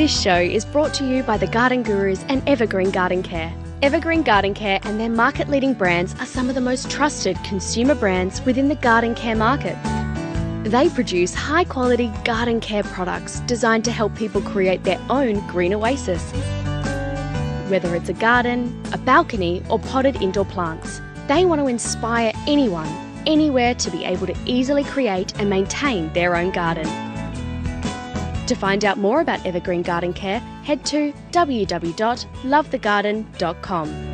This show is brought to you by the Garden Gurus and Evergreen Garden Care. Evergreen Garden Care and their market leading brands are some of the most trusted consumer brands within the garden care market. They produce high quality garden care products designed to help people create their own green oasis. Whether it's a garden, a balcony, or potted indoor plants, they want to inspire anyone, anywhere to be able to easily create and maintain their own garden. To find out more about Evergreen Garden Care, head to www.lovethegarden.com.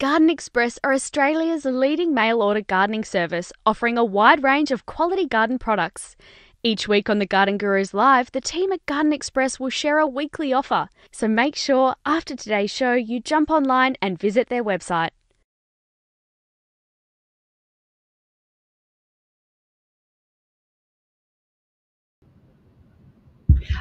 Garden Express are Australia's leading mail order gardening service, offering a wide range of quality garden products. Each week on the Garden Gurus Live, the team at Garden Express will share a weekly offer. So make sure after today's show you jump online and visit their website.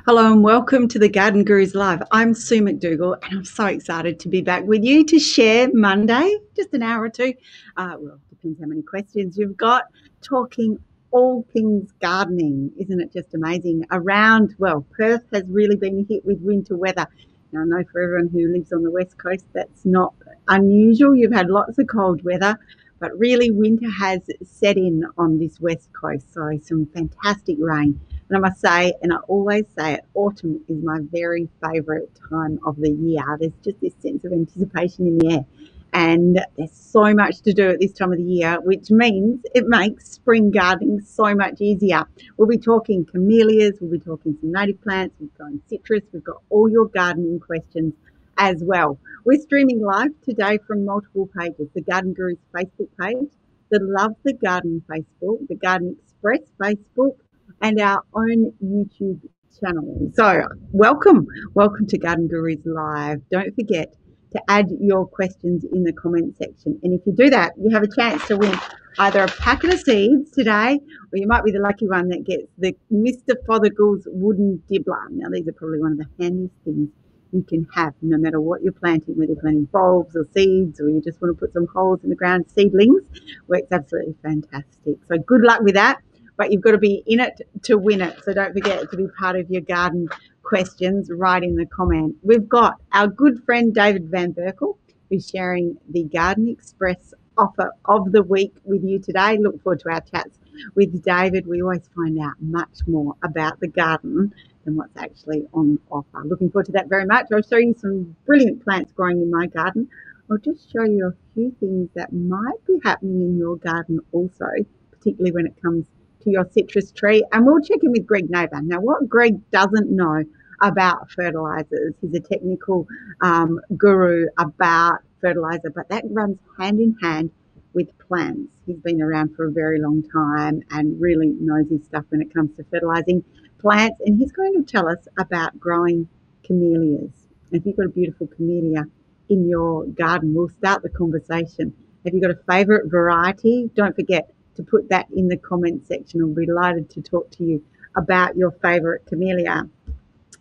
Hello and welcome to the Garden Gurus Live. I'm Sue McDougall and I'm so excited to be back with you to share Monday, just an hour or two. Uh, well, depends how many questions you've got, talking all things gardening. Isn't it just amazing? Around, well, Perth has really been hit with winter weather. Now, I know for everyone who lives on the west coast, that's not unusual. You've had lots of cold weather, but really winter has set in on this west coast. So, some fantastic rain. And I must say, and I always say it, autumn is my very favourite time of the year. There's just this sense of anticipation in the air. And there's so much to do at this time of the year, which means it makes spring gardening so much easier. We'll be talking camellias, we'll be talking some native plants, we've got citrus, we've got all your gardening questions as well. We're streaming live today from multiple pages the Garden Gurus Facebook page, the Love the Garden Facebook, the Garden Express Facebook, and our own YouTube channel. So, welcome, welcome to Garden Gurus Live. Don't forget to add your questions in the comment section. And if you do that, you have a chance to win either a packet of seeds today, or you might be the lucky one that gets the Mr. Fothergill's wooden dibbler. Now, these are probably one of the handiest things you can have no matter what you're planting, whether you're planting bulbs or seeds, or you just want to put some holes in the ground, seedlings, works absolutely fantastic. So, good luck with that but you've got to be in it to win it. So don't forget to be part of your garden questions right in the comment. We've got our good friend David Van Berkel who's sharing the Garden Express offer of the week with you today. Look forward to our chats with David. We always find out much more about the garden than what's actually on offer. Looking forward to that very much. I'll show you some brilliant plants growing in my garden. I'll just show you a few things that might be happening in your garden also, particularly when it comes to your citrus tree. And we'll check in with Greg Neighbour. Now, what Greg doesn't know about fertilizers, he's a technical um, guru about fertilizer, but that runs hand in hand with plants. He's been around for a very long time and really knows his stuff when it comes to fertilizing plants. And he's going to tell us about growing camellias. If you've got a beautiful camellia in your garden, we'll start the conversation. Have you got a favorite variety? Don't forget, to put that in the comment section. I'll be delighted to talk to you about your favourite camellia.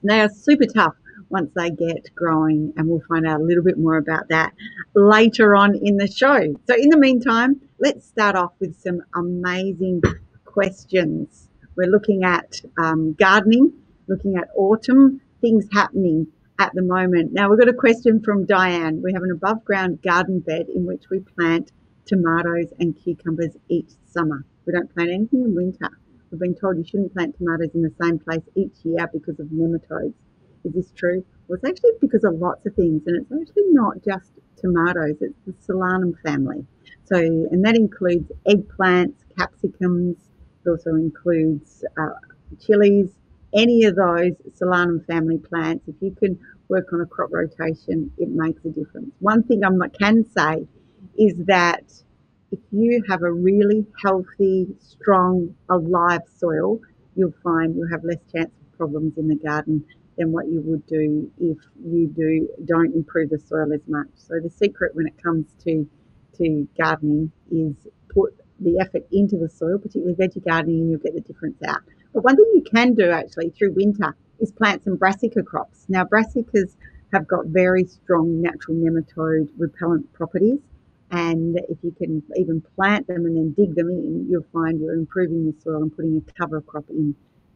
They are super tough once they get growing, and we'll find out a little bit more about that later on in the show. So, in the meantime, let's start off with some amazing questions. We're looking at um, gardening, looking at autumn, things happening at the moment. Now, we've got a question from Diane. We have an above ground garden bed in which we plant tomatoes and cucumbers each summer. We don't plant anything in winter. We've been told you shouldn't plant tomatoes in the same place each year because of nematodes. Is this true? Well, it's actually because of lots of things, and it's actually not just tomatoes, it's the solanum family. So, and that includes eggplants, capsicums, it also includes uh, chilies, any of those solanum family plants. If you can work on a crop rotation, it makes a difference. One thing I can say is that if you have a really healthy, strong, alive soil, you'll find you'll have less chance of problems in the garden than what you would do if you do don't improve the soil as much. So the secret when it comes to to gardening is put the effort into the soil, particularly veggie gardening, and you'll get the difference out. But one thing you can do actually through winter is plant some brassica crops. Now brassicas have got very strong natural nematode repellent properties And if you can even plant them and then dig them in, you'll find you're improving the soil and putting a cover crop in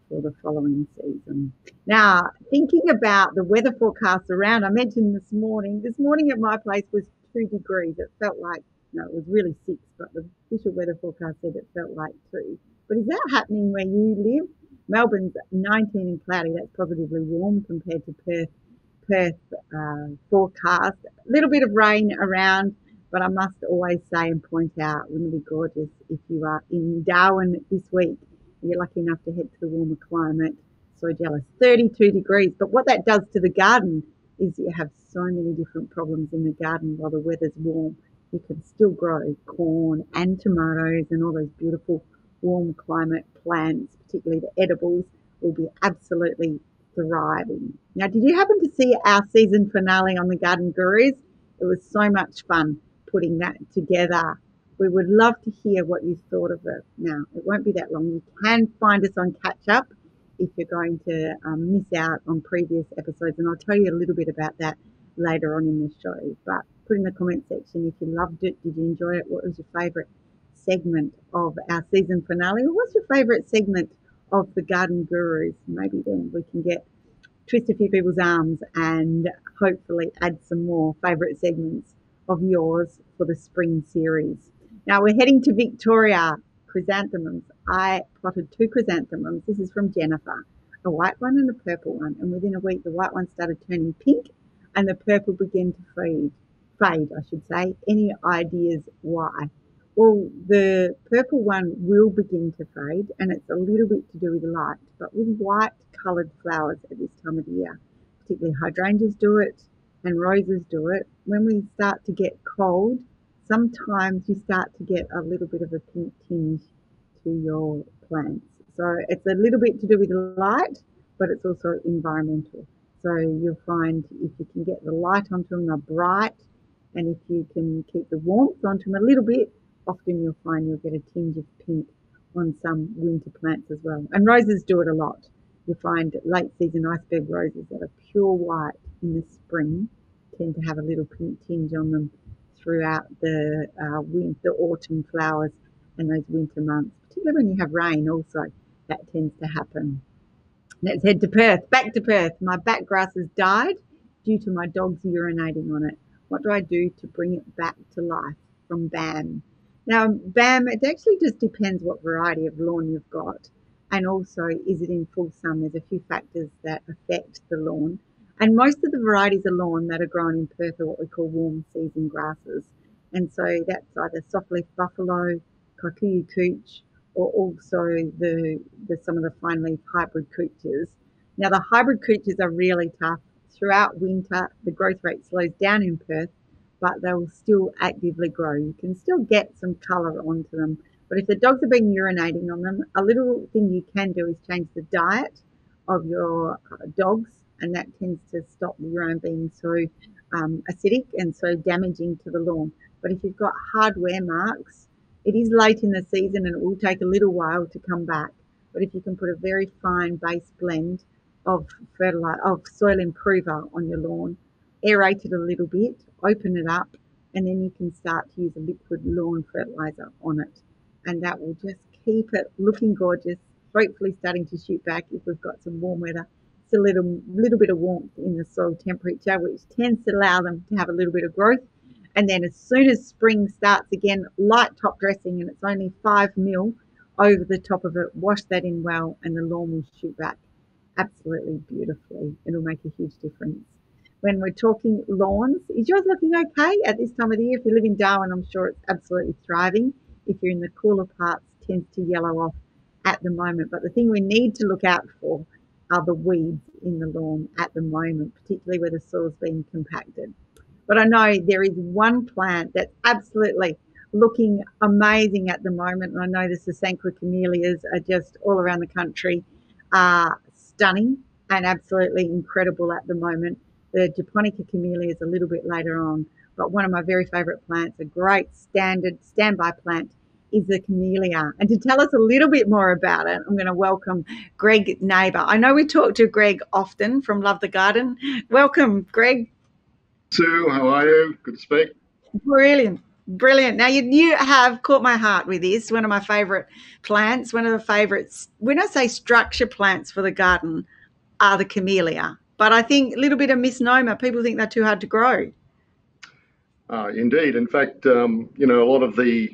for the following season. Now, thinking about the weather forecast around, I mentioned this morning, this morning at my place was two degrees. It felt like, no, it was really six, but the official weather forecast said it felt like two. But is that happening where you live? Melbourne's 19 and cloudy. That's positively warm compared to Perth. Perth uh, forecast. A little bit of rain around, but I must always say and point out, it be gorgeous if you are in Darwin this week? You're lucky enough to head to the warmer climate. So jealous. 32 degrees. But what that does to the garden is you have so many different problems in the garden while the weather's warm. You can still grow corn and tomatoes and all those beautiful warm climate plants, particularly the edibles, will be absolutely thriving. Now, did you happen to see our season finale on the Garden Gurus? It was so much fun putting that together. We would love to hear what you thought of it. Now, it won't be that long. You can find us on Catch Up if you're going to um, miss out on previous episodes, and I'll tell you a little bit about that later on in the show. But put in the comment section if you loved it, did you enjoy it, what was your favourite segment of our season finale, or what's your favourite segment of the Garden Gurus? Maybe then we can get twist a few people's arms and hopefully add some more favourite segments of yours for the spring series. Now we're heading to Victoria. Chrysanthemums. I plotted two chrysanthemums. This is from Jennifer, a white one and a purple one. And within a week, the white one started turning pink and the purple began to fade. Fade, I should say. Any ideas why? Well, the purple one will begin to fade and it's a little bit to do with light, but with white coloured flowers at this time of the year, particularly hydrangeas do it and roses do it. When we start to get cold, sometimes you start to get a little bit of a pink tinge to your plants. So it's a little bit to do with light, but it's also environmental. So you'll find if you can get the light onto them, they're bright, and if you can keep the warmth onto them a little bit, often you'll find you'll get a tinge of pink on some winter plants as well. And roses do it a lot. You'll find late season iceberg roses that are pure white in the spring tend to have a little pink tinge on them throughout the uh, winter, autumn flowers and those winter months, particularly when you have rain also, that tends to happen. Let's head to Perth. Back to Perth. My back grass has died due to my dogs urinating on it. What do I do to bring it back to life? From BAM. Now, BAM, it actually just depends what variety of lawn you've got. And also, is it in full sun? There's a few factors that affect the lawn. And most of the varieties of lawn that are grown in Perth are what we call warm season grasses. And so that's either softleaf buffalo, kikuyu couch, or also the, the some of the fine leaf hybrid couches. Now the hybrid couches are really tough. Throughout winter, the growth rate slows down in Perth, but they will still actively grow. You can still get some colour onto them. But if the dogs have been urinating on them, a little thing you can do is change the diet of your dogs and that tends to stop the urine being so um, acidic and so damaging to the lawn. But if you've got hard wear marks, it is late in the season and it will take a little while to come back. But if you can put a very fine base blend of fertilizer, of soil improver on your lawn, aerate it a little bit, open it up, and then you can start to use a liquid lawn fertilizer on it. And that will just keep it looking gorgeous, hopefully starting to shoot back if we've got some warm weather a little little bit of warmth in the soil temperature, which tends to allow them to have a little bit of growth. And then as soon as spring starts again, light top dressing, and it's only five mil over the top of it. Wash that in well, and the lawn will shoot back absolutely beautifully. It'll make a huge difference. When we're talking lawns, is yours looking okay at this time of the year? If you live in Darwin, I'm sure it's absolutely thriving. If you're in the cooler parts, tends to yellow off at the moment. But the thing we need to look out for are the weeds in the lawn at the moment, particularly where the soil's being compacted. But I know there is one plant that's absolutely looking amazing at the moment, and I know the Sasanqua camellias are just all around the country, are stunning and absolutely incredible at the moment. The Japonica camellia is a little bit later on, but one of my very favourite plants, a great standard standby plant is the camellia. And to tell us a little bit more about it, I'm going to welcome Greg Neighbour. I know we talk to Greg often from Love the Garden. Welcome, Greg. Sue, how are you? Good to speak. Brilliant. Brilliant. Now you, you have caught my heart with this. One of my favourite plants, one of the favourites. When I say structure plants for the garden, are the camellia. But I think a little bit of misnomer. People think they're too hard to grow. Uh, indeed. In fact, um, you know, a lot of the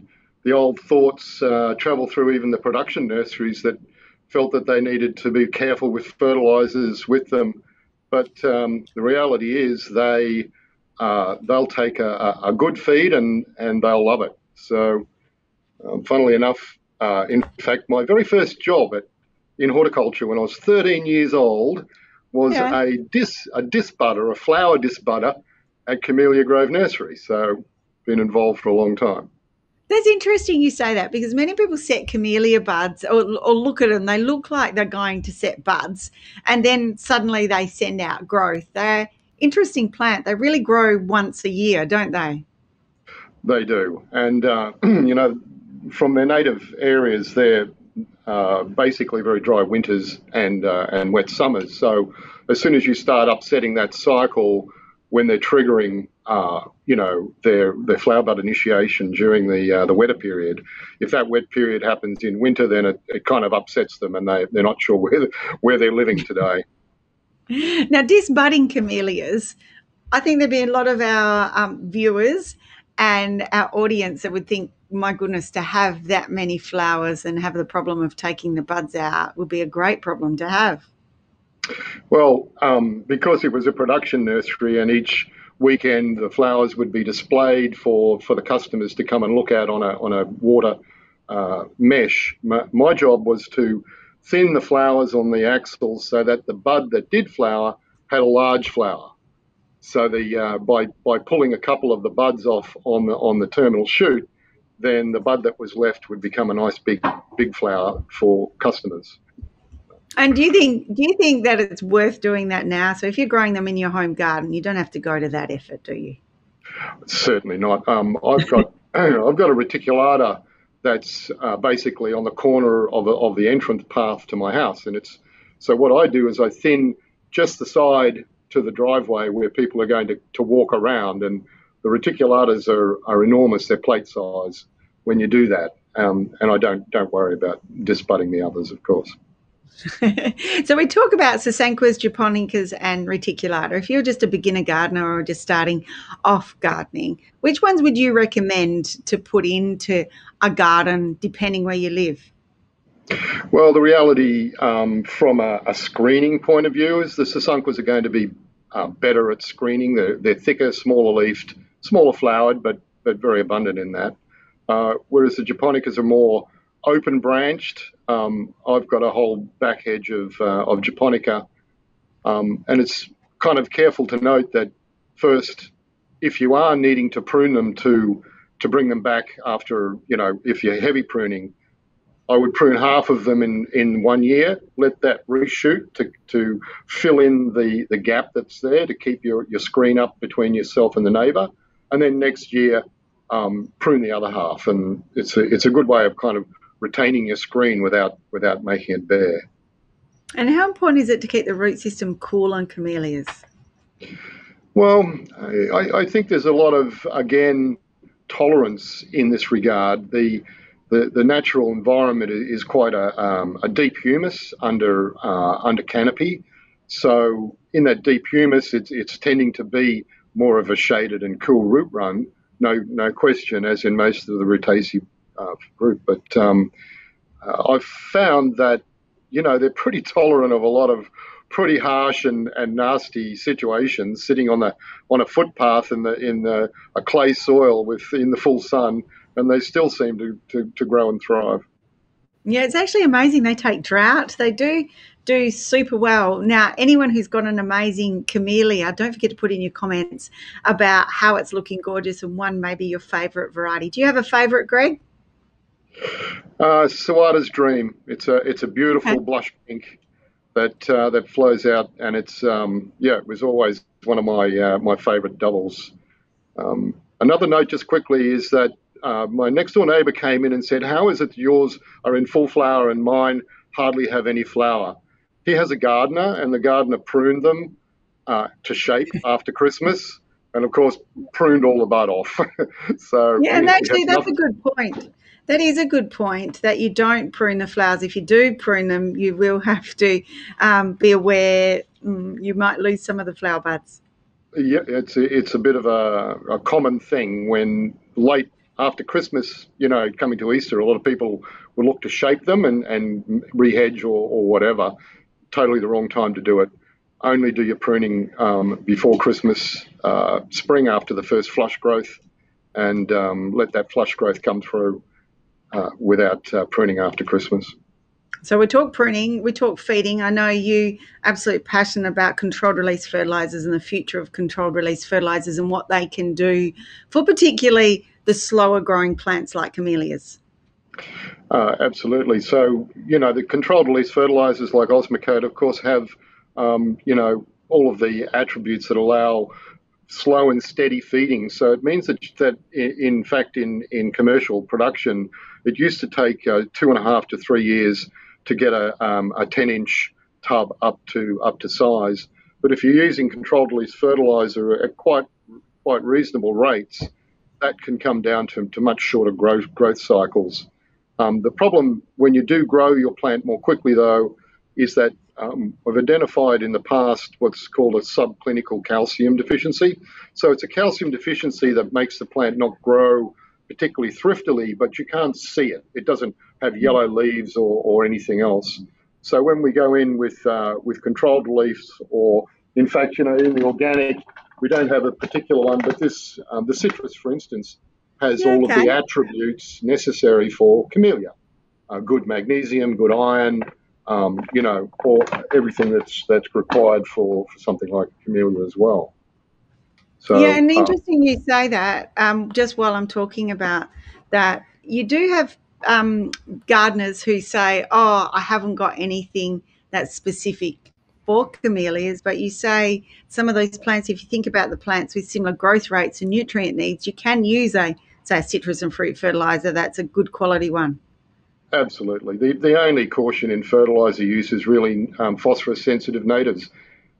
the old thoughts uh, travel through even the production nurseries that felt that they needed to be careful with fertilizers with them. But um, the reality is they uh, they'll take a, a, good feed and, and they'll love it. So, um, funnily enough, uh, in fact, my very first job at, in horticulture when I was 13 years old was yeah. a dis a disbudder, a flower disbudder at Camellia Grove Nursery. So, been involved for a long time. That's interesting you say that because many people set camellia buds or, or, look at them, they look like they're going to set buds and then suddenly they send out growth. They're interesting plant. They really grow once a year, don't they? They do. And, uh, you know, from their native areas, they're uh, basically very dry winters and, uh, and wet summers. So as soon as you start upsetting that cycle, when they're triggering, uh, you know, their their flower bud initiation during the uh, the wetter period. If that wet period happens in winter, then it, it kind of upsets them, and they they're not sure where where they're living today. now, disbudding camellias, I think there'd be a lot of our um, viewers and our audience that would think, my goodness, to have that many flowers and have the problem of taking the buds out would be a great problem to have. Well, um, because it was a production nursery and each weekend the flowers would be displayed for, for the customers to come and look at on a, on a water uh, mesh, my, my job was to thin the flowers on the axils so that the bud that did flower had a large flower. So the uh, by by pulling a couple of the buds off on the on the terminal shoot, then the bud that was left would become a nice big big flower for customers. And do you think do you think that it's worth doing that now? So if you're growing them in your home garden, you don't have to go to that effort, do you? Certainly not. Um, I've got I've got a reticulata that's uh, basically on the corner of, of the entrance path to my house, and it's so what I do is I thin just the side to the driveway where people are going to, to walk around, and the reticulatas are, are enormous. They're plate size when you do that, um, and I don't don't worry about disbudding the others, of course. So we talk about sasanquas, japonicas, and reticulata. If you're just a beginner gardener or just starting off gardening, which ones would you recommend to put into a garden, depending where you live? Well, the reality um, from a, a, screening point of view is the sasanquas are going to be uh, better at screening. They're, they're, thicker, smaller leafed, smaller flowered, but but very abundant in that. Uh, whereas the japonicas are more open branched. Um, I've got a whole back hedge of, uh, of Japonica, um, and it's kind of careful to note that first, if you are needing to prune them to to bring them back after, you know, if you're heavy pruning, I would prune half of them in, in one year, let that reshoot to, to fill in the, the gap that's there to keep your, your screen up between yourself and the neighbour. And then next year, um, prune the other half. And it's a, it's a good way of kind of retaining your screen without without making it bare. And how important is it to keep the root system cool on camellias? Well, I, I think there's a lot of again tolerance in this regard. The the, the natural environment is quite a, um, a deep humus under uh, under canopy. So in that deep humus, it's it's tending to be more of a shaded and cool root run. No no question, as in most of the Rutaceae group. But um, uh, I've found that you know they're pretty tolerant of a lot of pretty harsh and, and nasty situations, sitting on the on a footpath in the in the, a clay soil with in the full sun, and they still seem to, to, to grow and thrive. Yeah, it's actually amazing. They take drought. They do do super well. Now, anyone who's got an amazing camellia, don't forget to put in your comments about how it's looking gorgeous and one maybe your favourite variety. Do you have a favourite, Greg? Uh, Sawada's Dream. It's a it's a beautiful okay. blush pink that uh, that flows out, and it's um, yeah, it was always one of my uh, my favourite doubles. Um, another note, just quickly, is that uh, my next door neighbour came in and said, "How is it yours are in full flower and mine hardly have any flower?" He has a gardener, and the gardener pruned them uh, to shape after Christmas and of course pruned all the bud off. so yeah, and actually that's nothing. a good point. That is a good point that you don't prune the flowers. If you do prune them, you will have to um, be aware mm, you might lose some of the flower buds. Yeah, it's a, it's a bit of a, a common thing when late after Christmas, you know, coming to Easter, a lot of people will look to shape them and, and rehedge or, or whatever. Totally the wrong time to do it. Only do your pruning um, before Christmas, uh, spring after the first flush growth, and um, let that flush growth come through uh, without uh, pruning after Christmas. So we talk pruning, we talk feeding. I know you absolutely passionate about controlled release fertilizers and the future of controlled release fertilizers and what they can do for particularly the slower growing plants like camellias. Uh, absolutely. So, you know, the controlled release fertilizers like Osmocote, of course, have, um, you know, all of the attributes that allow slow and steady feeding. So it means that, that in fact, in, in commercial production, it used to take uh, two and a half to three years to get a, um, a 10 inch tub up to up to size. But if you're using controlled release fertilizer at quite quite reasonable rates, that can come down to, to much shorter growth growth cycles. Um, the problem when you do grow your plant more quickly, though, is that um, we've identified in the past what's called a subclinical calcium deficiency. So it's a calcium deficiency that makes the plant not grow particularly thriftily, but you can't see it. It doesn't have yellow leaves or, or anything else. So when we go in with uh, with controlled leaves, or in fact, you know, in the organic, we don't have a particular one, but this um, the citrus, for instance, has yeah, all okay. of the attributes necessary for camellia. Uh, good magnesium, good iron, um, you know, or everything that's that's required for, for something like camellia as well. So, yeah, and uh, interesting uh, you say that. Um, just while I'm talking about that, you do have um, gardeners who say, "Oh, I haven't got anything that's specific for camellias," but you say some of those plants. If you think about the plants with similar growth rates and nutrient needs, you can use a say a citrus and fruit fertilizer. That's a good quality one. Absolutely. The, the only caution in fertilizer use is really um, phosphorus sensitive natives.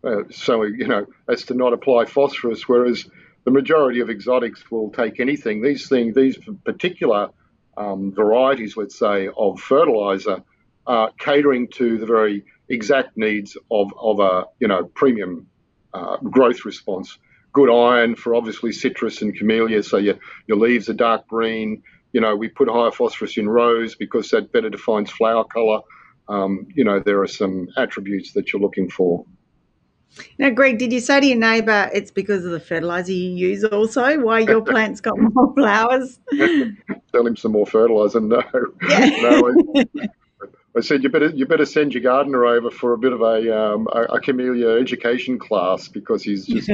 Uh, so, you know, as to not apply phosphorus, whereas the majority of exotics will take anything. These things, these particular um, varieties, let's say, of fertilizer are catering to the very exact needs of, of a, you know, premium uh, growth response. Good iron for obviously citrus and camellia, so your, your leaves are dark green you know, we put higher phosphorus in rows because that better defines flower color. Um, you know, there are some attributes that you're looking for. Now, Greg, did you say to your neighbour it's because of the fertilizer you use also why your plants got more flowers? Tell him some more fertilizer. No, yeah. no. I, I, said you better you better send your gardener over for a bit of a um, a, a camellia education class because he's just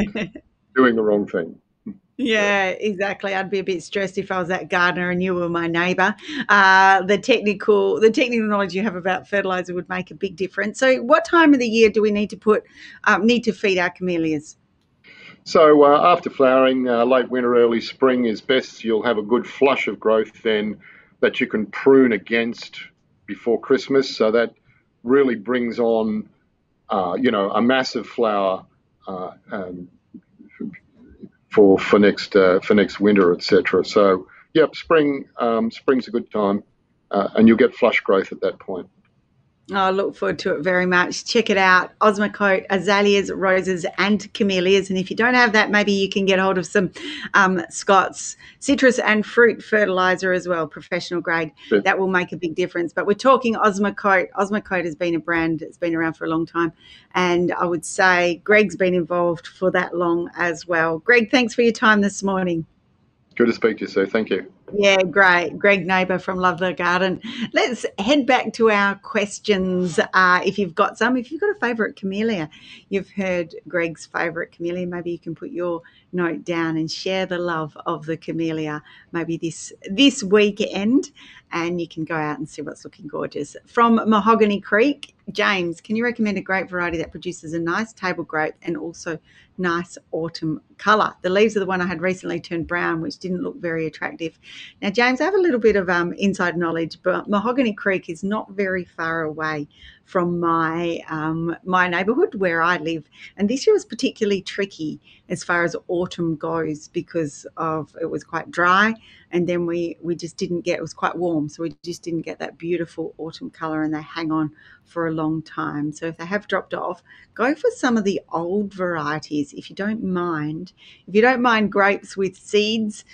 doing the wrong thing. Yeah, exactly. I'd be a bit stressed if I was that gardener and you were my neighbour. Uh, the technical, the technical knowledge you have about fertilizer would make a big difference. So, what time of the year do we need to put um, need to feed our camellias? So, uh, after flowering, uh, late winter, early spring is best. You'll have a good flush of growth then that you can prune against before Christmas. So that really brings on, uh, you know, a massive flower. Uh, um, for for next uh, for next winter, etc. So, yep, spring um, spring's a good time, uh, and you'll get flush growth at that point. I look forward to it very much. Check it out Osmocote, azaleas, roses, and camellias. And if you don't have that, maybe you can get hold of some um, Scott's citrus and fruit fertilizer as well, professional grade. Yeah. That will make a big difference. But we're talking Osmocote. Osmocote has been a brand that's been around for a long time. And I would say Greg's been involved for that long as well. Greg, thanks for your time this morning. Good to speak to you, Sue. Thank you. Yeah, great. Greg Neighbour from Love the Garden. Let's head back to our questions. Uh, if you've got some, if you've got a favourite camellia, you've heard Greg's favourite camellia, maybe you can put your note down and share the love of the camellia maybe this this weekend and you can go out and see what's looking gorgeous. From Mahogany Creek, James, can you recommend a grape variety that produces a nice table grape and also nice autumn colour? The leaves of the one I had recently turned brown, which didn't look very attractive. Now, James, I have a little bit of um, inside knowledge, but Mahogany Creek is not very far away from my um, my neighbourhood where I live. And this year was particularly tricky as far as autumn goes because of it was quite dry, and then we we just didn't get it was quite warm, so we just didn't get that beautiful autumn colour, and they hang on for a long time. So if they have dropped off, go for some of the old varieties if you don't mind. If you don't mind grapes with seeds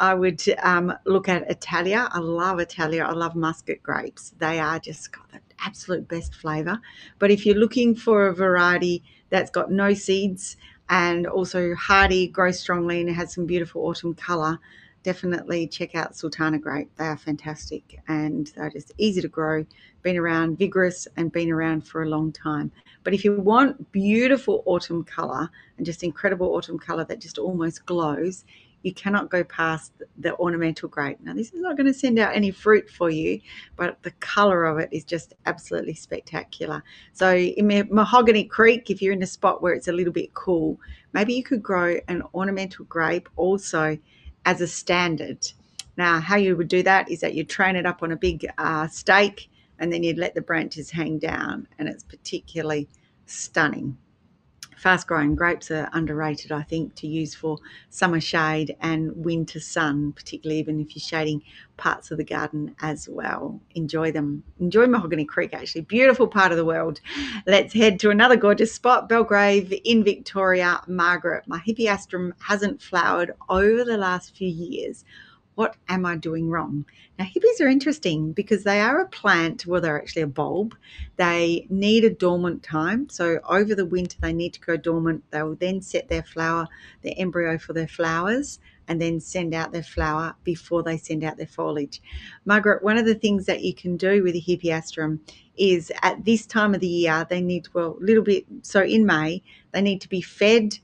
I would um, look at Italia. I love Italia. I love muscat grapes. They are just got the absolute best flavour. But if you're looking for a variety that's got no seeds and also hardy, grows strongly, and it has some beautiful autumn colour, definitely check out Sultana grape. They are fantastic and they're just easy to grow, been around, vigorous, and been around for a long time. But if you want beautiful autumn colour and just incredible autumn colour that just almost glows, you cannot go past the ornamental grape. Now, this is not going to send out any fruit for you, but the color of it is just absolutely spectacular. So, in Mahogany Creek, if you're in a spot where it's a little bit cool, maybe you could grow an ornamental grape also as a standard. Now, how you would do that is that you train it up on a big uh, stake and then you'd let the branches hang down, and it's particularly stunning fast growing grapes are underrated, I think, to use for summer shade and winter sun, particularly even if you're shading parts of the garden as well. Enjoy them. Enjoy Mahogany Creek, actually. Beautiful part of the world. Let's head to another gorgeous spot, Belgrave in Victoria. Margaret, my hippeastrum hasn't flowered over the last few years what am I doing wrong? Now, hippies are interesting because they are a plant, well, they're actually a bulb. They need a dormant time. So, over the winter, they need to go dormant. They will then set their flower, their embryo for their flowers, and then send out their flower before they send out their foliage. Margaret, one of the things that you can do with a hippeastrum is at this time of the year, they need, well, a little bit, so in May, they need to be fed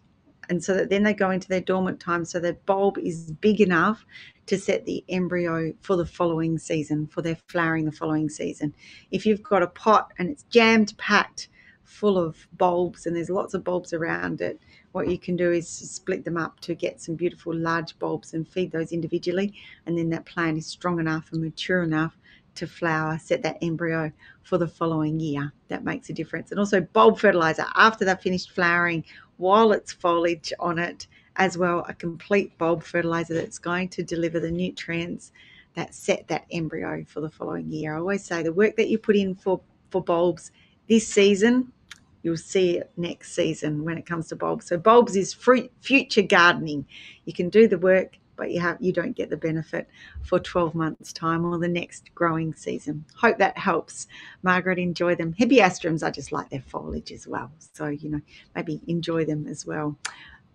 and so that then they go into their dormant time so their bulb is big enough to set the embryo for the following season, for their flowering the following season. If you've got a pot and it's jammed packed full of bulbs and there's lots of bulbs around it, what you can do is split them up to get some beautiful large bulbs and feed those individually. And then that plant is strong enough and mature enough to flower, set that embryo for the following year. That makes a difference. And also bulb fertilizer after they've finished flowering, while it's foliage on it, as well a complete bulb fertilizer that's going to deliver the nutrients that set that embryo for the following year. I always say the work that you put in for, for bulbs this season, you'll see it next season when it comes to bulbs. So bulbs is fruit, future gardening. You can do the work, but you have you don't get the benefit for 12 months time or the next growing season. Hope that helps. Margaret, enjoy them. Hippeastrums, I just like their foliage as well. So, you know, maybe enjoy them as well.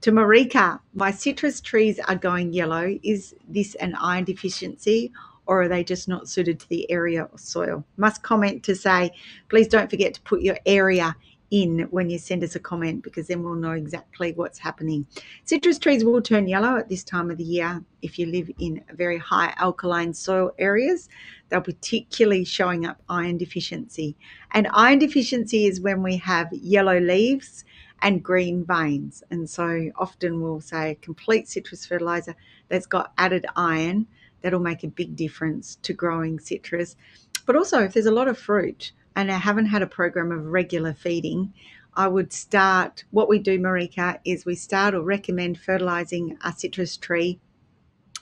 To Marika, my citrus trees are going yellow. Is this an iron deficiency or are they just not suited to the area or soil? Must comment to say, please don't forget to put your area in when you send us a comment because then we'll know exactly what's happening. Citrus trees will turn yellow at this time of the year if you live in very high alkaline soil areas. They'll particularly showing up iron deficiency. And iron deficiency is when we have yellow leaves and green veins. And so often we'll say complete citrus fertilizer that's got added iron, that'll make a big difference to growing citrus. But also, if there's a lot of fruit and I haven't had a program of regular feeding, I would start. What we do, Marika, is we start or recommend fertilizing a citrus tree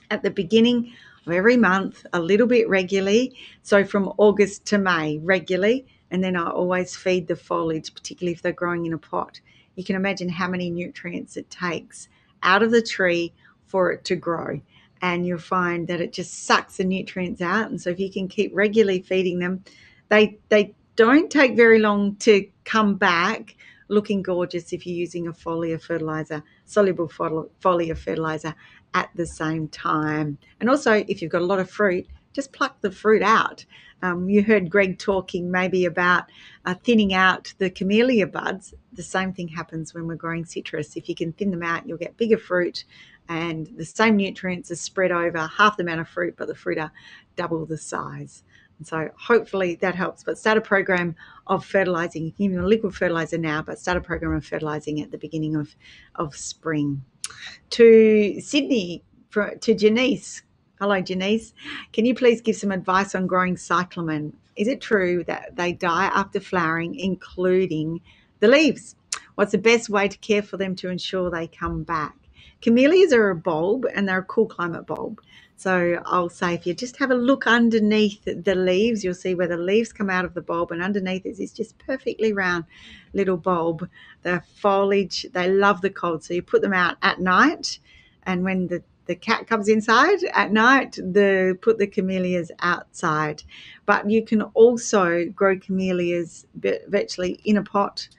at the beginning of every month, a little bit regularly. So from August to May, regularly. And then I always feed the foliage, particularly if they're growing in a pot you can imagine how many nutrients it takes out of the tree for it to grow. And you'll find that it just sucks the nutrients out. And so if you can keep regularly feeding them, they they don't take very long to come back looking gorgeous if you're using a foliar fertilizer, soluble foliar fertilizer at the same time. And also, if you've got a lot of fruit, just pluck the fruit out. Um, you heard Greg talking maybe about uh, thinning out the camellia buds. The same thing happens when we're growing citrus. If you can thin them out, you'll get bigger fruit and the same nutrients are spread over half the amount of fruit, but the fruit are double the size. So hopefully that helps. But start a program of fertilizing. You can use a liquid fertilizer now, but start a program of fertilizing at the beginning of, of spring. To Sydney, for, to Janice, Hello, Janice. Can you please give some advice on growing cyclamen? is it true that they die after flowering, including the leaves? What's the best way to care for them to ensure they come back? Camellias are a bulb and they're a cool climate bulb. So I'll say if you just have a look underneath the leaves, you'll see where the leaves come out of the bulb, and underneath is this just perfectly round little bulb. The foliage, they love the cold. So you put them out at night, and when the the cat comes inside at night, the put the camellias outside. But you can also grow camellias virtually in a pot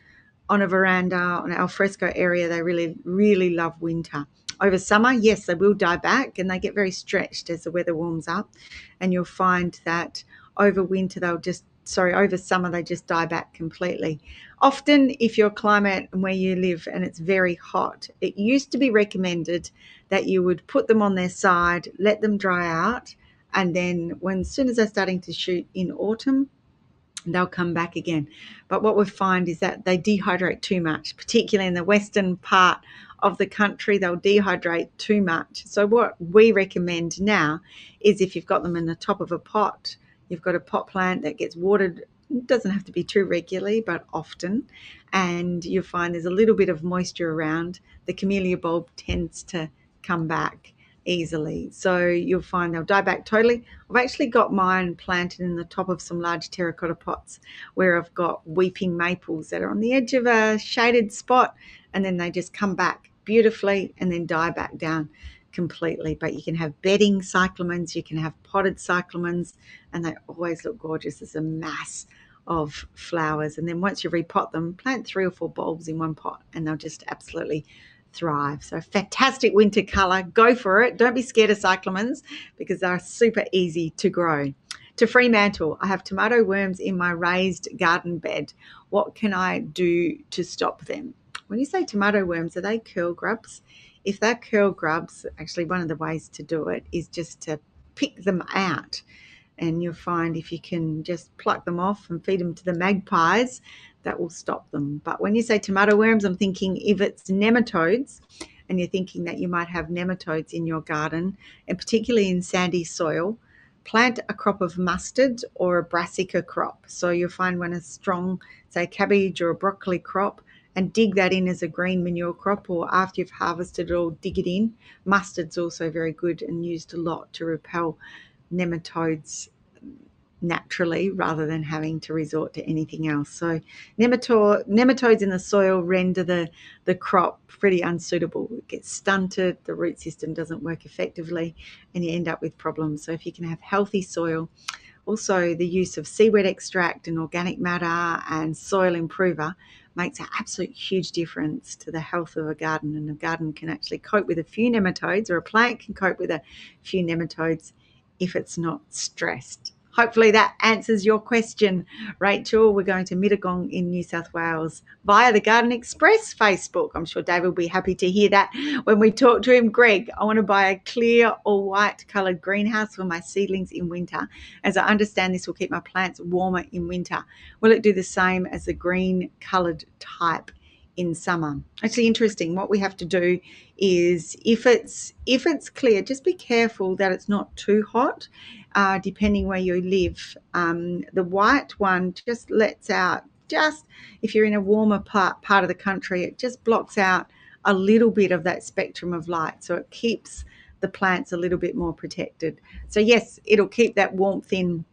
on a veranda, on an alfresco area. They really, really love winter. Over summer, yes, they will die back and they get very stretched as the weather warms up. And you'll find that over winter, they'll just, sorry, over summer, they just die back completely. Often, if your climate and where you live and it's very hot, it used to be recommended that you would put them on their side, let them dry out, and then when as soon as they're starting to shoot in autumn, they'll come back again. But what we find is that they dehydrate too much, particularly in the western part of the country, they'll dehydrate too much. So, what we recommend now is if you've got them in the top of a pot, you've got a pot plant that gets watered, doesn't have to be too regularly, but often, and you find there's a little bit of moisture around, the camellia bulb tends to come back easily. So you'll find they'll die back totally. I've actually got mine planted in the top of some large terracotta pots where I've got weeping maples that are on the edge of a shaded spot and then they just come back beautifully and then die back down completely. But you can have bedding cyclamens, you can have potted cyclamens, and they always look gorgeous. There's a mass of flowers. And then once you repot them, plant three or four bulbs in one pot and they'll just absolutely thrive. So fantastic winter colour. Go for it. Don't be scared of cyclamens because they're super easy to grow. To Fremantle, I have tomato worms in my raised garden bed. What can I do to stop them? When you say tomato worms, are they curl grubs? If they're curl grubs, actually one of the ways to do it is just to pick them out and you'll find if you can just pluck them off and feed them to the magpies, that will stop them. But when you say tomato worms, I'm thinking if it's nematodes and you're thinking that you might have nematodes in your garden, and particularly in sandy soil, plant a crop of mustard or a brassica crop. So you'll find when a strong, say, cabbage or a broccoli crop, and dig that in as a green manure crop, or after you've harvested it all, dig it in. Mustard's also very good and used a lot to repel nematodes naturally rather than having to resort to anything else. So nematode, nematodes in the soil render the, the crop pretty unsuitable. It gets stunted, the root system doesn't work effectively, and you end up with problems. So if you can have healthy soil, also the use of seaweed extract and organic matter and soil improver makes an absolute huge difference to the health of a garden and a garden can actually cope with a few nematodes or a plant can cope with a few nematodes if it's not stressed Hopefully that answers your question, Rachel. We're going to Mittagong in New South Wales via the Garden Express Facebook. I'm sure David will be happy to hear that when we talk to him. Greg, I want to buy a clear or white coloured greenhouse for my seedlings in winter. As I understand, this will keep my plants warmer in winter. Will it do the same as the green coloured type? in summer. Actually interesting. What we have to do is if it's if it's clear, just be careful that it's not too hot uh, depending where you live. Um, the white one just lets out, just if you're in a warmer part, part of the country, it just blocks out a little bit of that spectrum of light. So it keeps the plants a little bit more protected. So, yes, it'll keep that warmth in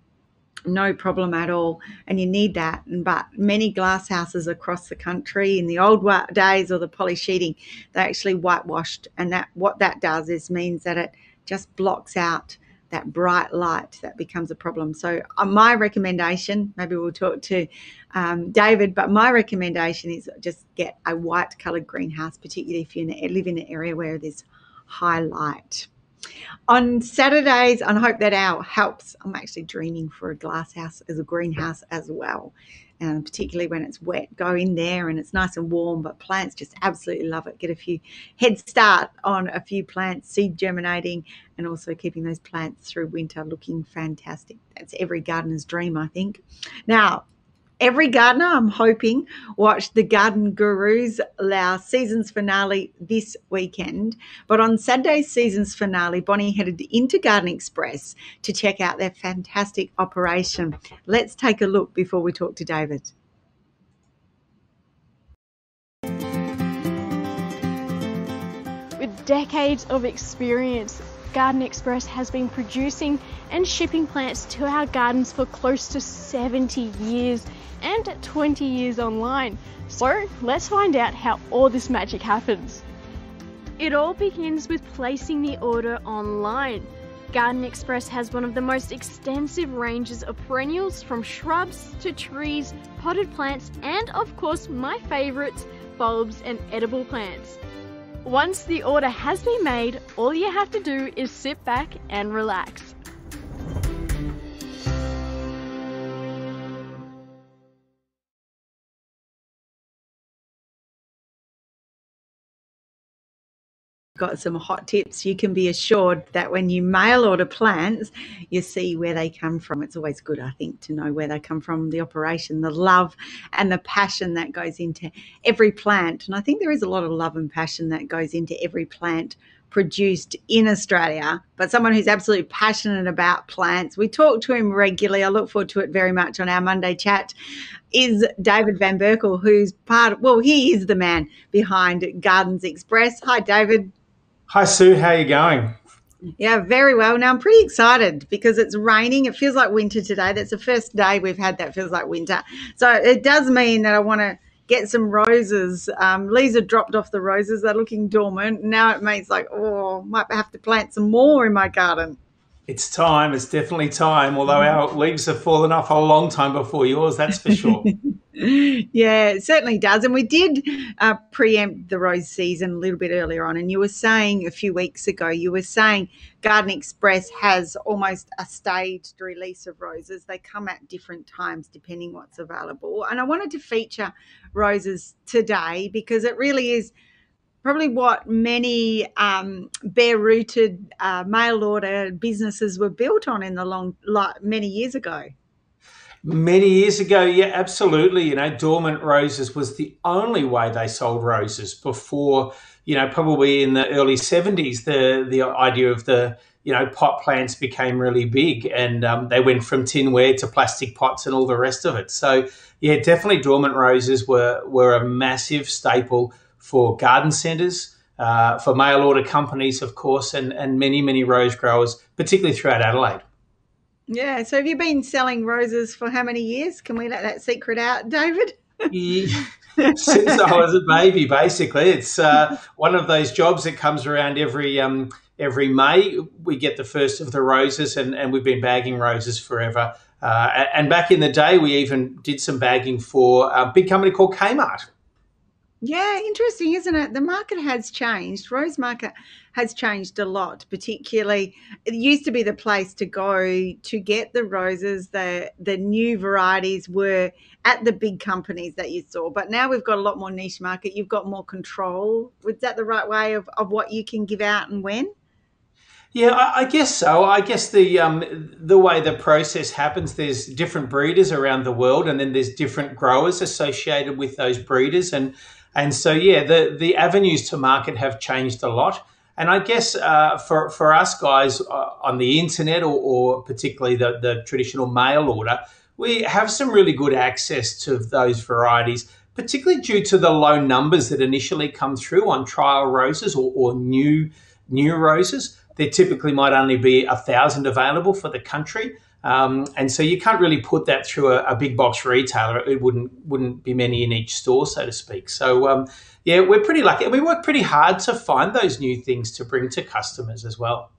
no problem at all and you need that but many glass houses across the country in the old days or the poly sheeting they actually whitewashed and that what that does is means that it just blocks out that bright light that becomes a problem. So, uh, my recommendation, maybe we'll talk to um, David, but my recommendation is just get a white coloured greenhouse, particularly if you live in an area where there's high light. On Saturdays, I hope that hour helps. I'm actually dreaming for a glass house as a greenhouse as well um, particularly when it's wet. Go in there and it's nice and warm, but plants just absolutely love it. Get a few head start on a few plants, seed germinating, and also keeping those plants through winter looking fantastic. That's every gardener's dream, I think. Now, every gardener, I'm hoping, watched the Garden Gurus, our season's finale this weekend. But on Saturday's season's finale, Bonnie headed into Garden Express to check out their fantastic operation. Let's take a look before we talk to David. With decades of experience, Garden Express has been producing and shipping plants to our gardens for close to 70 years and 20 years online. So let's find out how all this magic happens. It all begins with placing the order online. Garden Express has one of the most extensive ranges of perennials from shrubs to trees, potted plants, and of course my favourites, bulbs and edible plants. Once the order has been made, all you have to do is sit back and relax. Got some hot tips. You can be assured that when you mail order plants, you see where they come from. It's always good, I think, to know where they come from, the operation, the love and the passion that goes into every plant. And I think there is a lot of love and passion that goes into every plant produced in Australia, but someone who's absolutely passionate about plants. We talk to him regularly. I look forward to it very much on our Monday chat. Is David Van Berkel, who's part of, well, he is the man behind Gardens Express. Hi, David. Hi, Sue. How are you going? Yeah, very well. Now I'm pretty excited because it's raining. It feels like winter today. That's the first day we've had that feels like winter. So it does mean that I want to get some roses. Um, Lisa dropped off the roses. They're looking dormant. Now it means like, oh, might have to plant some more in my garden. It's time. It's definitely time. Although our leaves have fallen off a long time before yours, that's for sure. yeah, it certainly does. And we did uh, preempt the rose season a little bit earlier on. And you were saying a few weeks ago, you were saying Garden Express has almost a staged release of roses. They come at different times depending what's available. And I wanted to feature roses today because it really is probably what many um, bare rooted uh, mail order businesses were built on in the long, like, many years ago. Many years ago, yeah, absolutely. You know, dormant roses was the only way they sold roses before, you know, probably in the early 70s, the, the idea of the, you know, pot plants became really big and um, they went from tinware to plastic pots and all the rest of it. So, yeah, definitely dormant roses were, were a massive staple for garden centres, uh, for mail order companies, of course, and, and many, many rose growers, particularly throughout Adelaide. Yeah. So have you been selling roses for how many years? Can we let that secret out, David? Since I was a baby, basically, it's uh, one of those jobs that comes around every um, every May. We get the first of the roses, and, and we've been bagging roses forever. Uh, and back in the day, we even did some bagging for a big company called Kmart. Yeah, interesting, isn't it? The market has changed. Rose market has changed a lot, particularly it used to be the place to go to get the roses. The the new varieties were at the big companies that you saw, but now we've got a lot more niche market. You've got more control. Was that the right way of, of what you can give out and when? Yeah, I, I guess so. I guess the um, the way the process happens, there's different breeders around the world, and then there's different growers associated with those breeders, and and so, yeah, the, the avenues to market have changed a lot. And I guess uh, for, for us guys uh, on the internet or, or particularly the, the traditional mail order, we have some really good access to those varieties, particularly due to the low numbers that initially come through on trial roses or, or new new roses. There typically might only be a thousand available for the country. Um, and so you can't really put that through a, a, big box retailer. It wouldn't wouldn't be many in each store, so to speak. So um, yeah, we're pretty lucky, we work pretty hard to find those new things to bring to customers as well.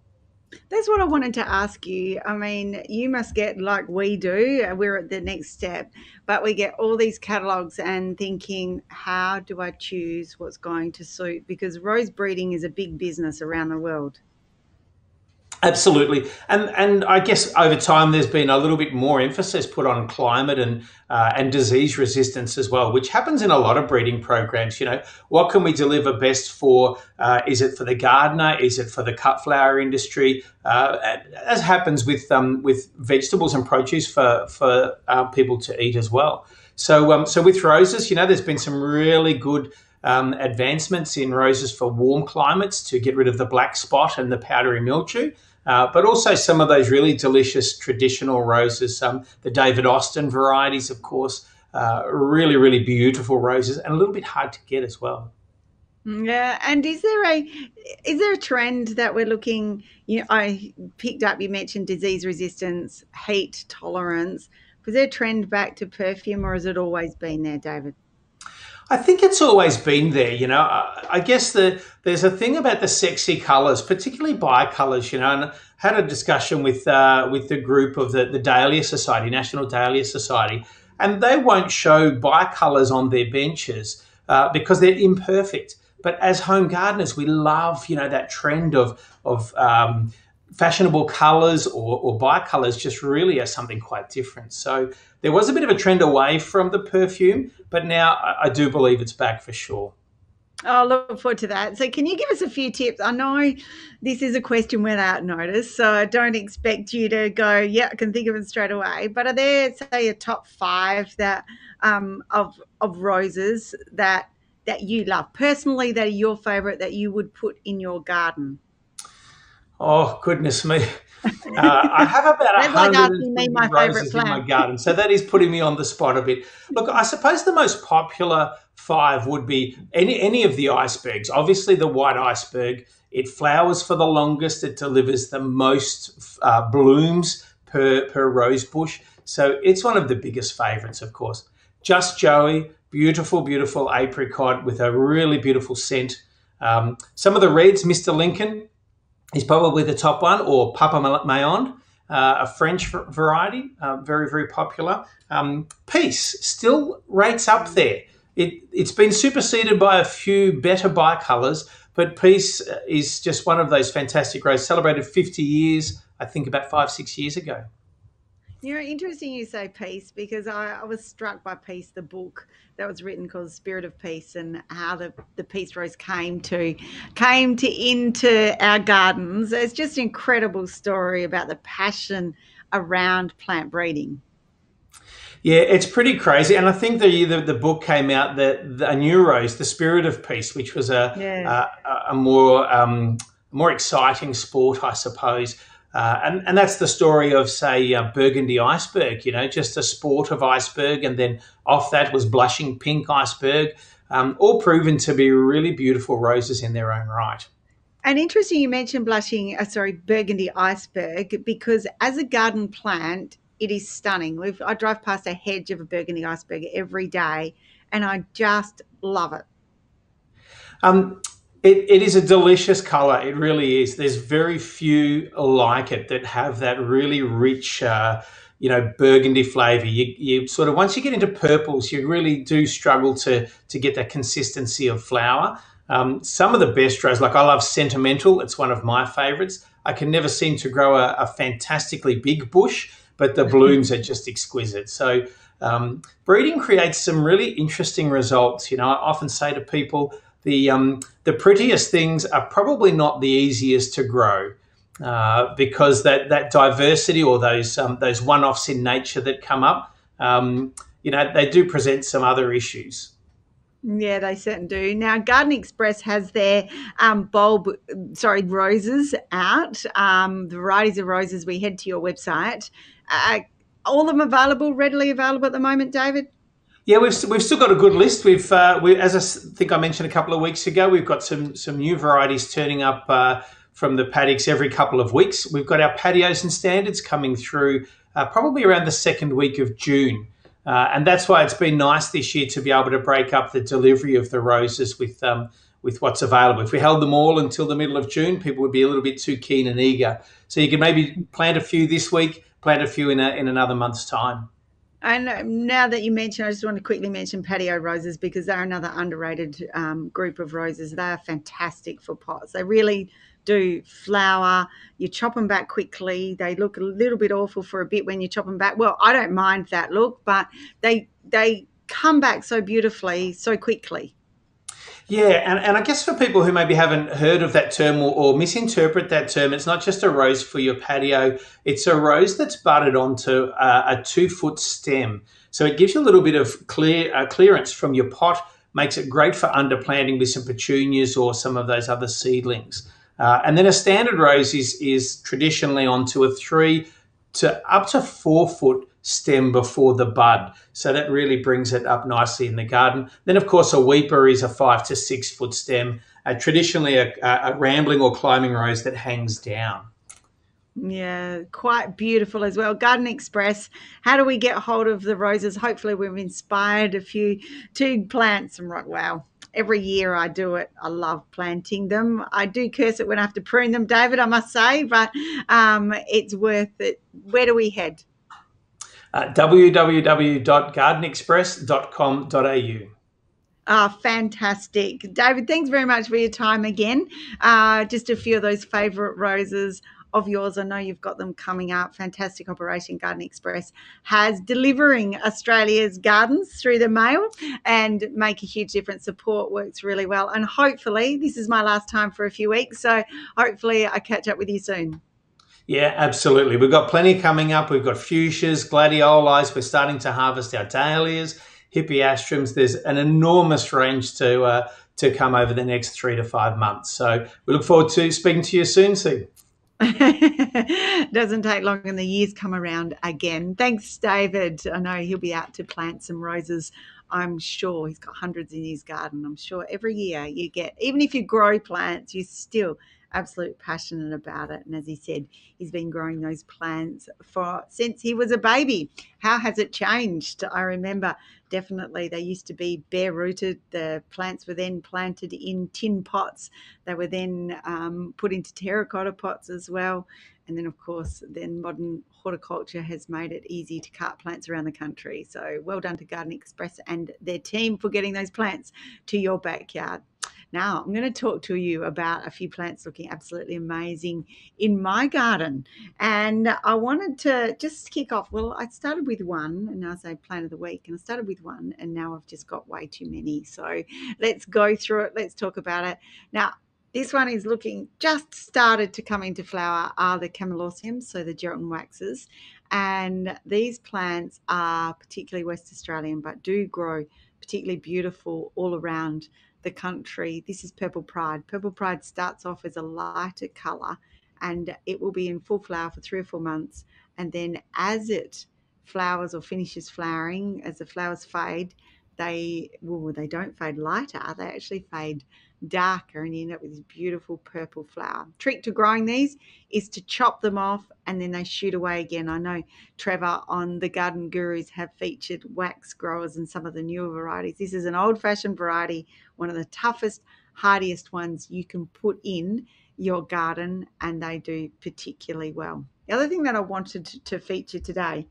That's what I wanted to ask you. I mean, you must get like we do. We're at the next step, but we get all these catalogs and thinking, how do I choose what's going to suit? Because rose breeding is a big business around the world. Absolutely, and and I guess over time there's been a little bit more emphasis put on climate and uh, and disease resistance as well, which happens in a lot of breeding programs. You know, what can we deliver best for? Uh, is it for the gardener? Is it for the cut flower industry? Uh, as happens with um, with vegetables and produce for for uh, people to eat as well. So, um, so with roses, you know, there's been some really good um, advancements in roses for warm climates to get rid of the black spot and the powdery mildew. Uh, but also some of those really delicious traditional roses, um, the David Austin varieties, of course, uh, really, really beautiful roses and a little bit hard to get as well. Yeah, and is there a is there a trend that we're looking? You know, I picked up. You mentioned disease resistance, heat tolerance. Was there a trend back to perfume, or has it always been there, David? I think it's always been there. You know, I, guess the, there's a thing about the sexy colours, particularly bicolors. You know, and I had a discussion with uh, with the group of the, the Dahlia Society, National Dahlia Society, and they won't show bicolors on their benches uh, because they're imperfect. But as home gardeners, we love, you know, that trend of of um, fashionable colours or, or bicolours just really are something quite different. So there was a bit of a trend away from the perfume, but now I, I do believe it's back for sure. I oh, look forward to that. So, can you give us a few tips? I know this is a question without notice, so I don't expect you to go, yeah, I can think of it straight away. But are there, say, a top five that um, of of roses that that you love personally that are your favorite that you would put in your garden? Oh goodness me! Uh, I have about a hundred like roses in my garden, so that is putting me on the spot a bit. Look, I suppose the most popular five would be any any of the icebergs. Obviously, the white iceberg. It flowers for the longest. It delivers the most uh, blooms per per rose bush. So it's one of the biggest favourites, of course. Just Joey, beautiful, beautiful apricot with a really beautiful scent. Um, some of the reds, Mr. Lincoln is probably the top one, or Papa Meilland, uh, a French variety, uh, very, very popular. Um, Peace still rates up there. It, it's been superseded by a few better bicolours, but Peace is just one of those fantastic roses. Celebrated 50 years, I think, about five, six years ago. You know, interesting you say peace because I, I, was struck by Peace, the book that was written called Spirit of Peace, and how the, the peace rose came to came to into our gardens. It's just an incredible story about the passion around plant breeding. Yeah, it's pretty crazy, and I think the the, the book came out that a new rose, the Spirit of Peace, which was a yeah. a, a, more um, more exciting sport, I suppose. Uh, and, and that's the story of, say, uh, Burgundy Iceberg, you know, just a sport of iceberg. And then off that was Blushing Pink Iceberg, um, all proven to be really beautiful roses in their own right. And interesting, you mentioned blushing, uh, sorry, Burgundy Iceberg, because as a garden plant, it is stunning. We've, I drive past a hedge of a Burgundy Iceberg every day, and I just love it. Um, it, it is a delicious color. It really is. There's very few like it that have that really rich, uh, you know, burgundy flavor. You, you sort of once you get into purples, you really do struggle to to get that consistency of flower. Um, some of the best rows, like I love Sentimental. It's one of my favorites. I can never seem to grow a, a fantastically big bush, but the blooms are just exquisite. So um, breeding creates some really interesting results. You know, I often say to people the um, the prettiest things are probably not the easiest to grow uh, because that that diversity or those um, those one offs in nature that come up, um, you know, they do present some other issues. Yeah, they certainly do. Now, Garden Express has their um, bulb, sorry, roses out. Um, the varieties of roses. We head to your website. Uh, all of them available, readily available at the moment, David. Yeah, we've we've still got a good list. We've uh, we, as I think I mentioned a couple of weeks ago, we've got some some new varieties turning up uh, from the paddocks every couple of weeks. We've got our patios and standards coming through uh, probably around the second week of June, uh, and that's why it's been nice this year to be able to break up the delivery of the roses with. Um, with what's available. If we held them all until the middle of June, people would be a little bit too keen and eager. So you can maybe plant a few this week, plant a few in, a, in another month's time. And now that you mention, I just want to quickly mention patio roses because they're another underrated um, group of roses. They are fantastic for pots. They really do flower. You chop them back quickly. They look a little bit awful for a bit when you chop them back. Well, I don't mind that look, but they they come back so beautifully so quickly. Yeah, and, and I guess for people who maybe haven't heard of that term or, or, misinterpret that term, it's not just a rose for your patio, it's a rose that's budded onto a, a two foot stem. So it gives you a little bit of clear uh, clearance from your pot, makes it great for underplanting with some petunias or some of those other seedlings. Uh, and then a standard rose is, is traditionally onto a three to up to four foot stem before the bud. So that really brings it up nicely in the garden. Then, of course, a weeper is a five to six foot stem, uh, traditionally a, a rambling or climbing rose that hangs down. Yeah, quite beautiful as well. Garden Express. How do we get hold of the roses? Hopefully, we've inspired a few to plant some. Wow, every year I do it. I love planting them. I do curse it when I have to prune them, David. I must say, but um, it's worth it. Where do we head? Uh, www.gardenexpress.com.au. Ah, oh, fantastic. David, thanks very much for your time again. Uh, just a few of those favourite roses of yours. I know you've got them coming up. Fantastic operation Garden Express has delivering Australia's gardens through the mail and make a huge difference. Support works really well. And hopefully, this is my last time for a few weeks. So hopefully, I catch up with you soon. Yeah, absolutely. We've got plenty coming up. We've got fuchsias, gladiolis. We're starting to harvest our dahlias, hippeastrums. There's an enormous range to uh, to come over the next three to five months. So we look forward to speaking to you soon, Sue. Doesn't take long and the years come around again. Thanks, David. I know he'll be out to plant some roses. I'm sure he's got hundreds in his garden. I'm sure every year you get, even if you grow plants, you still absolute passionate about it. And as he said, he's been growing those plants for since he was a baby. How has it changed? I remember definitely they used to be bare rooted. The plants were then planted in tin pots. They were then um, put into terracotta pots as well. And then, of course, then modern horticulture has made it easy to cart plants around the country. So, well done to Garden Express and their team for getting those plants to your backyard. Now, I'm going to talk to you about a few plants looking absolutely amazing in my garden. And I wanted to just kick off. Well, I started with one, and I say plant of the week, and I started with one, and now I've just got way too many. So let's go through it. Let's talk about it. Now, this one is looking just started to come into flower are the chamelauciums, so the Geraldton waxes. And these plants are particularly West Australian, but do grow particularly beautiful all around the country. This is Purple Pride. Purple Pride starts off as a lighter colour and it will be in full flower for three or four months. And then as it flowers or finishes flowering, as the flowers fade, they well they don't fade lighter, they actually fade darker and you end up with this beautiful purple flower. Trick to growing these is to chop them off and then they shoot away again. I know Trevor on the Garden Gurus have featured wax growers and some of the newer varieties. This is an old fashioned variety, one of the toughest, hardiest ones you can put in your garden and they do particularly well. The other thing that I wanted to feature today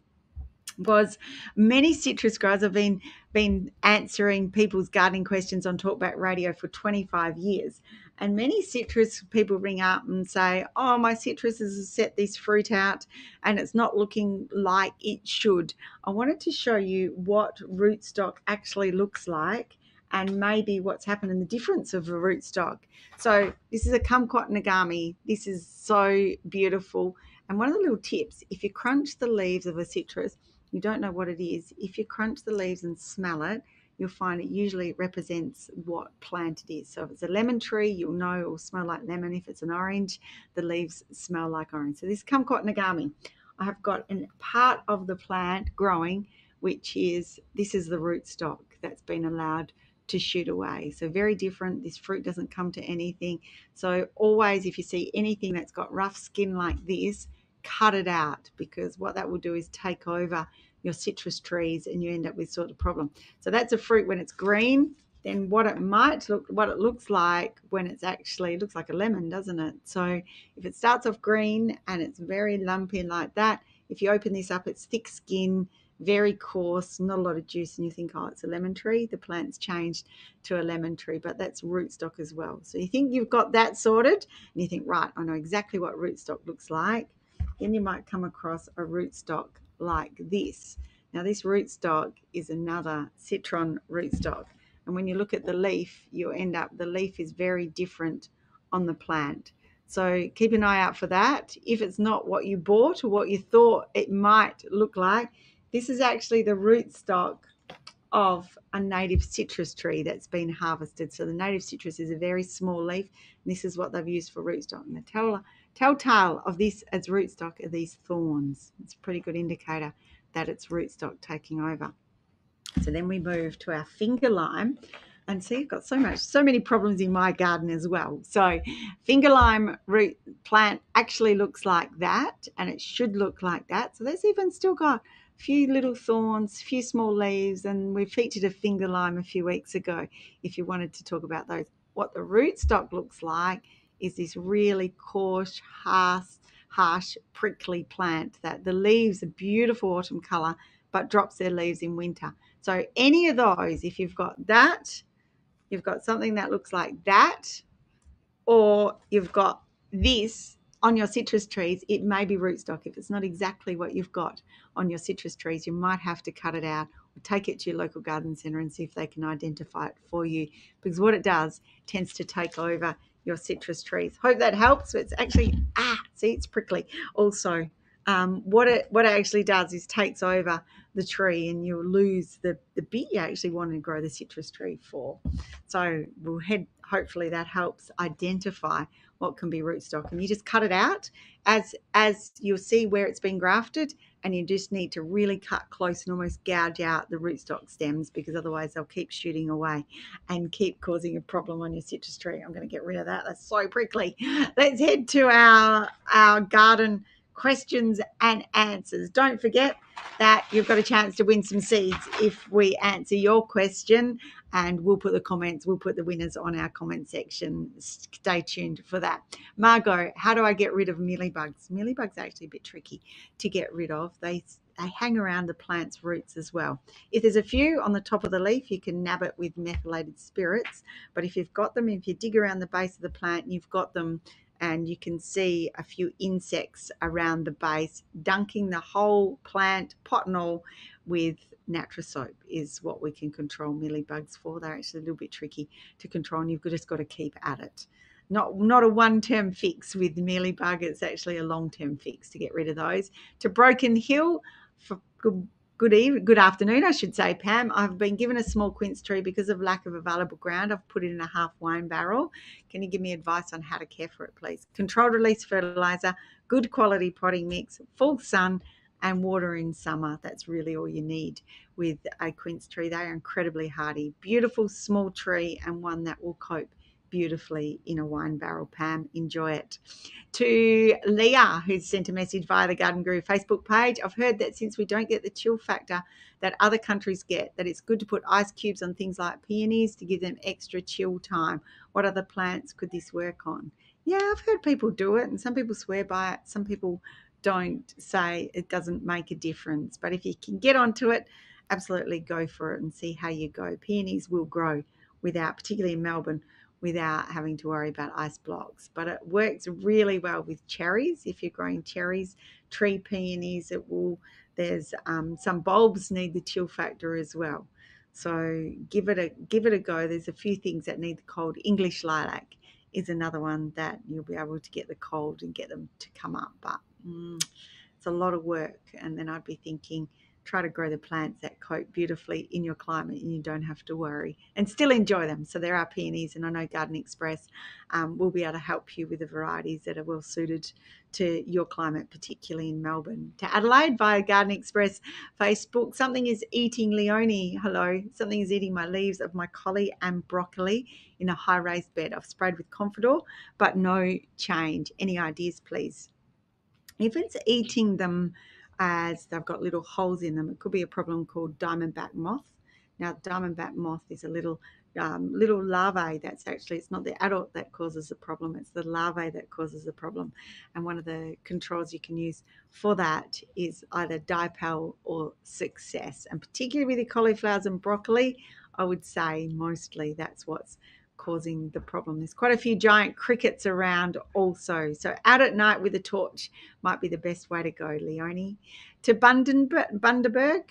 was many citrus growers have been been answering people's gardening questions on Talkback Radio for 25 years. And many citrus people ring up and say, Oh, my citrus has set this fruit out and it's not looking like it should. I wanted to show you what rootstock actually looks like and maybe what's happened in the difference of a rootstock. So, this is a kumquat nagami. This is so beautiful. And one of the little tips if you crunch the leaves of a citrus, you don't know what it is, if you crunch the leaves and smell it, you'll find it usually represents what plant it is. So if it's a lemon tree, you'll know it will smell like lemon. If it's an orange, the leaves smell like orange. So this kumquat nagami, I have got a part of the plant growing, which is this is the rootstock that's been allowed to shoot away. So very different. This fruit doesn't come to anything. So always if you see anything that's got rough skin like this, cut it out because what that will do is take over your citrus trees and you end up with sort of problem. So that's a fruit when it's green. Then what it might look, what it looks like when it's actually looks like a lemon, doesn't it? So if it starts off green and it's very lumpy like that, if you open this up, it's thick skin, very coarse, not a lot of juice, and you think, oh, it's a lemon tree. The plant's changed to a lemon tree, but that's rootstock as well. So you think you've got that sorted, and you think, right, I know exactly what rootstock looks like. Then you might come across a rootstock like this. Now this rootstock is another citron rootstock. And when you look at the leaf, you end up, the leaf is very different on the plant. So keep an eye out for that. If it's not what you bought or what you thought it might look like, This is actually the rootstock of a native citrus tree that's been harvested. So the native citrus is a very small leaf. And this is what they've used for rootstock. And the tell, telltale of this as rootstock are these thorns. It's a pretty good indicator that it's rootstock taking over. So then we move to our finger lime. And see, I've got so much, so many problems in my garden as well. So finger lime root plant actually looks like that, and it should look like that. So there's even still got a few little thorns, a few small leaves, and we featured a finger lime a few weeks ago. If you wanted to talk about those, what the rootstock looks like is this really coarse, harsh, harsh, prickly plant that the leaves are beautiful autumn color, but drops their leaves in winter. So any of those, if you've got that, you've got something that looks like that, or you've got this on your citrus trees, it may be rootstock. If it's not exactly what you've got on your citrus trees, you might have to cut it out or take it to your local garden centre and see if they can identify it for you. Because what it does tends to take over your citrus trees. Hope that helps. It's actually ah, see, it's prickly. Also, um, what it what it actually does is takes over the tree and you lose the, the bit you actually want to grow the citrus tree for. So we'll head hopefully that helps identify what can be rootstock and you just cut it out as as you'll see where it's been grafted and you just need to really cut close and almost gouge out the rootstock stems because otherwise they'll keep shooting away and keep causing a problem on your citrus tree. I'm going to get rid of that. That's so prickly. Let's head to our our garden questions and answers. Don't forget that you've got a chance to win some seeds if we answer your question, and we'll put the comments, we'll put the winners on our comment section. Stay tuned for that. Margot, how do I get rid of mealybugs? Mealybugs are actually a bit tricky to get rid of. They they hang around the plant's roots as well. If there's a few on the top of the leaf, you can nab it with methylated spirits. But if you've got them, if you dig around the base of the plant and you've got them and you can see a few insects around the base dunking the whole plant pot and all with Natrasoap is what we can control mealybugs for. They're actually a little bit tricky to control and you've just got to keep at it. Not, not a one-term fix with mealybug, it's actually a long-term fix to get rid of those. To Broken Hill, for good Good evening, good afternoon, I should say, Pam. I've been given a small quince tree because of lack of available ground. I've put it in a half wine barrel. Can you give me advice on how to care for it, please? Controlled release fertilizer, good quality potting mix, full sun, and water in summer. That's really all you need with a quince tree. They are incredibly hardy, beautiful small tree, and one that will cope beautifully in a wine barrel. Pam, enjoy it. To Leah, who's sent a message via the Garden Guru Facebook page, I've heard that since we don't get the chill factor that other countries get, that it's good to put ice cubes on things like peonies to give them extra chill time. What other plants could this work on? Yeah, I've heard people do it, and some people swear by it. Some people don't say it doesn't make a difference. But if you can get onto it, absolutely go for it and see how you go. Peonies will grow without, particularly in Melbourne, without having to worry about ice blocks. But it works really well with cherries. If you're growing cherries, tree peonies, it will. There's um, some bulbs need the chill factor as well. So give it a give it a go. There's a few things that need the cold. English lilac is another one that you'll be able to get the cold and get them to come up. But mm, it's a lot of work. And then I'd be thinking try to grow the plants that cope beautifully in your climate and you don't have to worry and still enjoy them. So there are peonies, and I know Garden Express um, will be able to help you with the varieties that are well suited to your climate, particularly in Melbourne. To Adelaide via Garden Express Facebook, something is eating Leonie. Hello, something is eating my leaves of my collie and broccoli in a high raised bed. I've sprayed with Confidor, but no change. Any ideas, please? If it's eating them, as they've got little holes in them. It could be a problem called diamondback moth. Now, diamondback moth is a little um, little larvae that's actually it's not the adult that causes the problem it's the larvae that causes the problem and one of the controls you can use for that is either dipel or success and particularly with the cauliflowers and broccoli i would say mostly that's what's causing the problem. There's quite a few giant crickets around also. So out at night with a torch might be the best way to go, Leonie. To Bundaberg,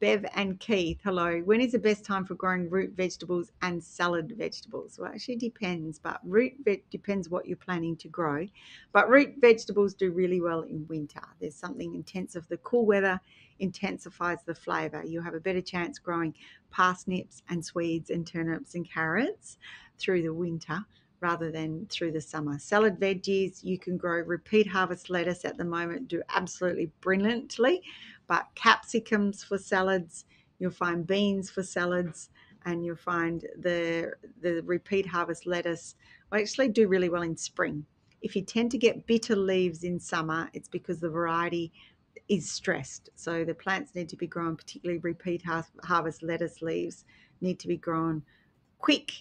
Bev and Keith, hello. When is the best time for growing root vegetables and salad vegetables? Well, actually depends, but root ve- depends what you're planning to grow. But root vegetables do really well in winter. There's something intensive. The cool weather intensifies the flavour. You'll have a better chance growing parsnips and swedes and turnips and carrots through the winter rather than through the summer. Salad veggies, you can grow repeat harvest lettuce at the moment, do absolutely brilliantly but capsicums for salads, you'll find beans for salads, and you'll find the the repeat harvest lettuce will actually do really well in spring. If you tend to get bitter leaves in summer, it's because the variety is stressed. So the plants need to be grown, particularly repeat harvest lettuce leaves, need to be grown quick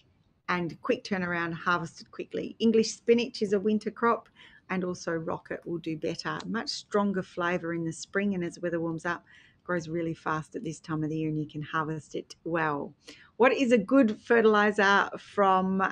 and quick turnaround, harvested quickly. English spinach is a winter crop and also rocket will do better. Much stronger flavour in the spring and as the weather warms up, grows really fast at this time of the year and you can harvest it well. What is a good fertilizer from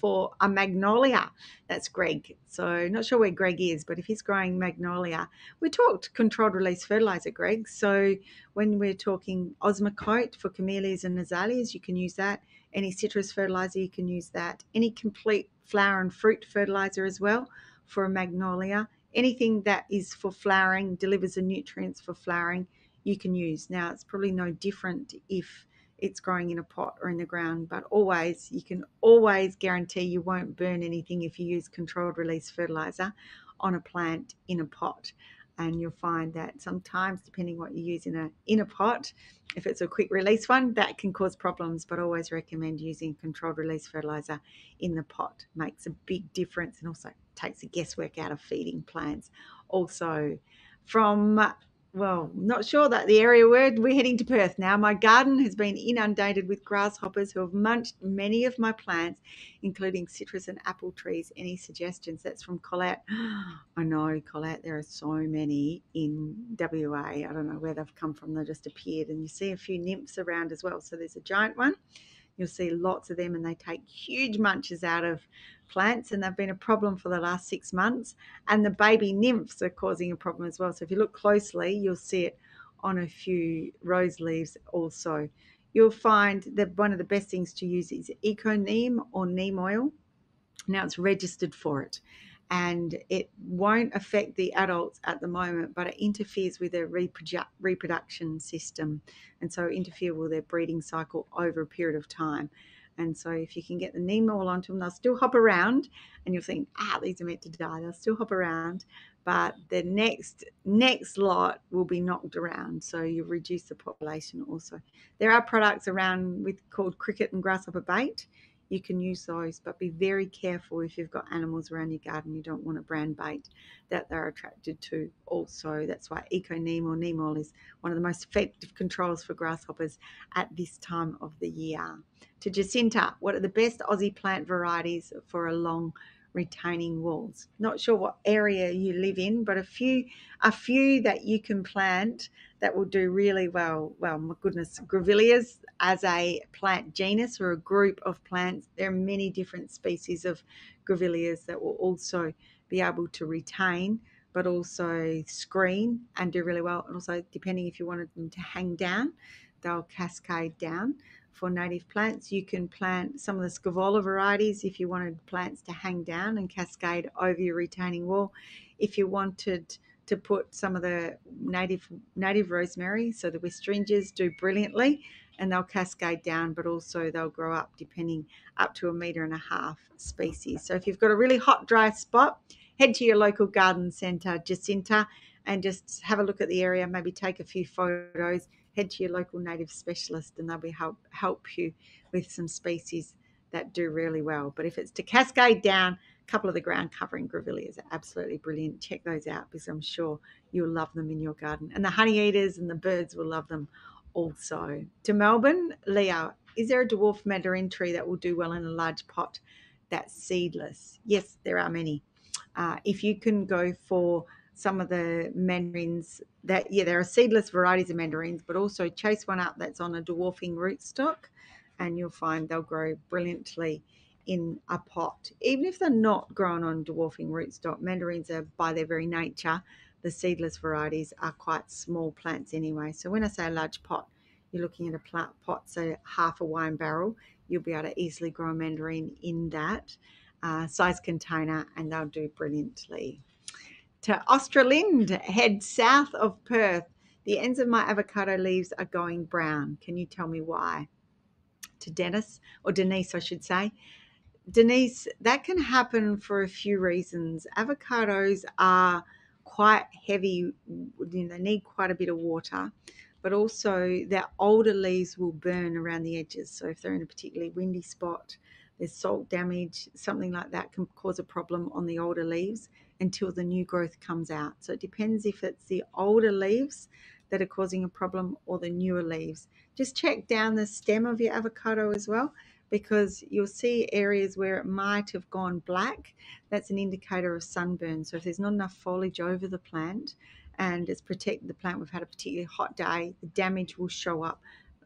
for a magnolia? That's Greg. So not sure where Greg is, but if he's growing magnolia, we talked controlled release fertilizer, Greg. So when we're talking Osmocote for camellias and azaleas, you can use that. Any citrus fertilizer, you can use that. Any complete flower and fruit fertilizer as well for a magnolia. Anything that is for flowering, delivers the nutrients for flowering, you can use. Now, it's probably no different if it's growing in a pot or in the ground, but always, you can always guarantee you won't burn anything if you use controlled release fertilizer on a plant in a pot and you'll find that sometimes depending what you use in a in a pot if it's a quick release one that can cause problems but always recommend using controlled release fertilizer in the pot makes a big difference and also takes the guesswork out of feeding plants also from well, not sure that the area where we're heading to Perth now. My garden has been inundated with grasshoppers who have munched many of my plants, including citrus and apple trees. Any suggestions? That's from Colette. I know, Colette, there are so many in WA. I don't know where they've come from. They just appeared. And you see a few nymphs around as well. So there's a giant one. You'll see lots of them, and they take huge munches out of plants, and they've been a problem for the last six months. And the baby nymphs are causing a problem as well. So if you look closely, you'll see it on a few rose leaves also. You'll find that one of the best things to use is Eco Neem or neem oil. Now it's registered for it and it won't affect the adults at the moment, but it interferes with their reprodu- reproduction system and so interfere with their breeding cycle over a period of time. And so if you can get the neem oil onto them, they'll still hop around and you'll think, ah, these are meant to die. They'll still hop around, but the next next lot will be knocked around. So you reduce the population also. There are products around with called cricket and grasshopper bait you can use those, but be very careful if you've got animals around your garden. You don't want a brand bait that they're attracted to. Also, that's why Eco Neem or neem oil is one of the most effective controls for grasshoppers at this time of the year. To Jacinta, what are the best Aussie plant varieties for a long retaining walls. Not sure what area you live in, but a few a few that you can plant that will do really well. Well, my goodness, grevilleas as a plant genus or a group of plants, there are many different species of grevilleas that will also be able to retain but also screen and do really well. And also, depending if you wanted them to hang down, they'll cascade down for native plants. You can plant some of the Scaevola varieties if you wanted plants to hang down and cascade over your retaining wall. If you wanted to put some of the native native rosemary, so the Westringias do brilliantly and they'll cascade down, but also they'll grow up depending up to a metre and a half species. So if you've got a really hot, dry spot, head to your local garden centre, Jacinta, and just have a look at the area, maybe take a few photos head to your local native specialist and they'll be help help you with some species that do really well. But if it's to cascade down, a couple of the ground covering grevilleas are absolutely brilliant. Check those out because I'm sure you'll love them in your garden. And the honey eaters and the birds will love them also. To Melbourne, Leo, is there a dwarf mandarin tree that will do well in a large pot that's seedless? Yes, there are many. Uh, if you can go for some of the mandarins that yeah there are seedless varieties of mandarins but also chase one up that's on a dwarfing rootstock and you'll find they'll grow brilliantly in a pot even if they're not grown on dwarfing rootstock mandarins are by their very nature the seedless varieties are quite small plants anyway. So when I say a large pot, you're looking at a plant pot, so half a wine barrel. You'll be able to easily grow a mandarin in that uh, size container, and they'll do brilliantly. To Australind, head south of Perth. The ends of my avocado leaves are going brown. Can you tell me why? To Dennis, or Denise, I should say. Denise, that can happen for a few reasons. Avocados are quite heavy, you know, they need quite a bit of water, but also their older leaves will burn around the edges. So if they're in a particularly windy spot, there's salt damage, something like that can cause a problem on the older leaves until the new growth comes out. So it depends if it's the older leaves that are causing a problem or the newer leaves. Just check down the stem of your avocado as well because you'll see areas where it might have gone black. That's an indicator of sunburn. So if there's not enough foliage over the plant and it's protected the plant, we've had a particularly hot day, the damage will show up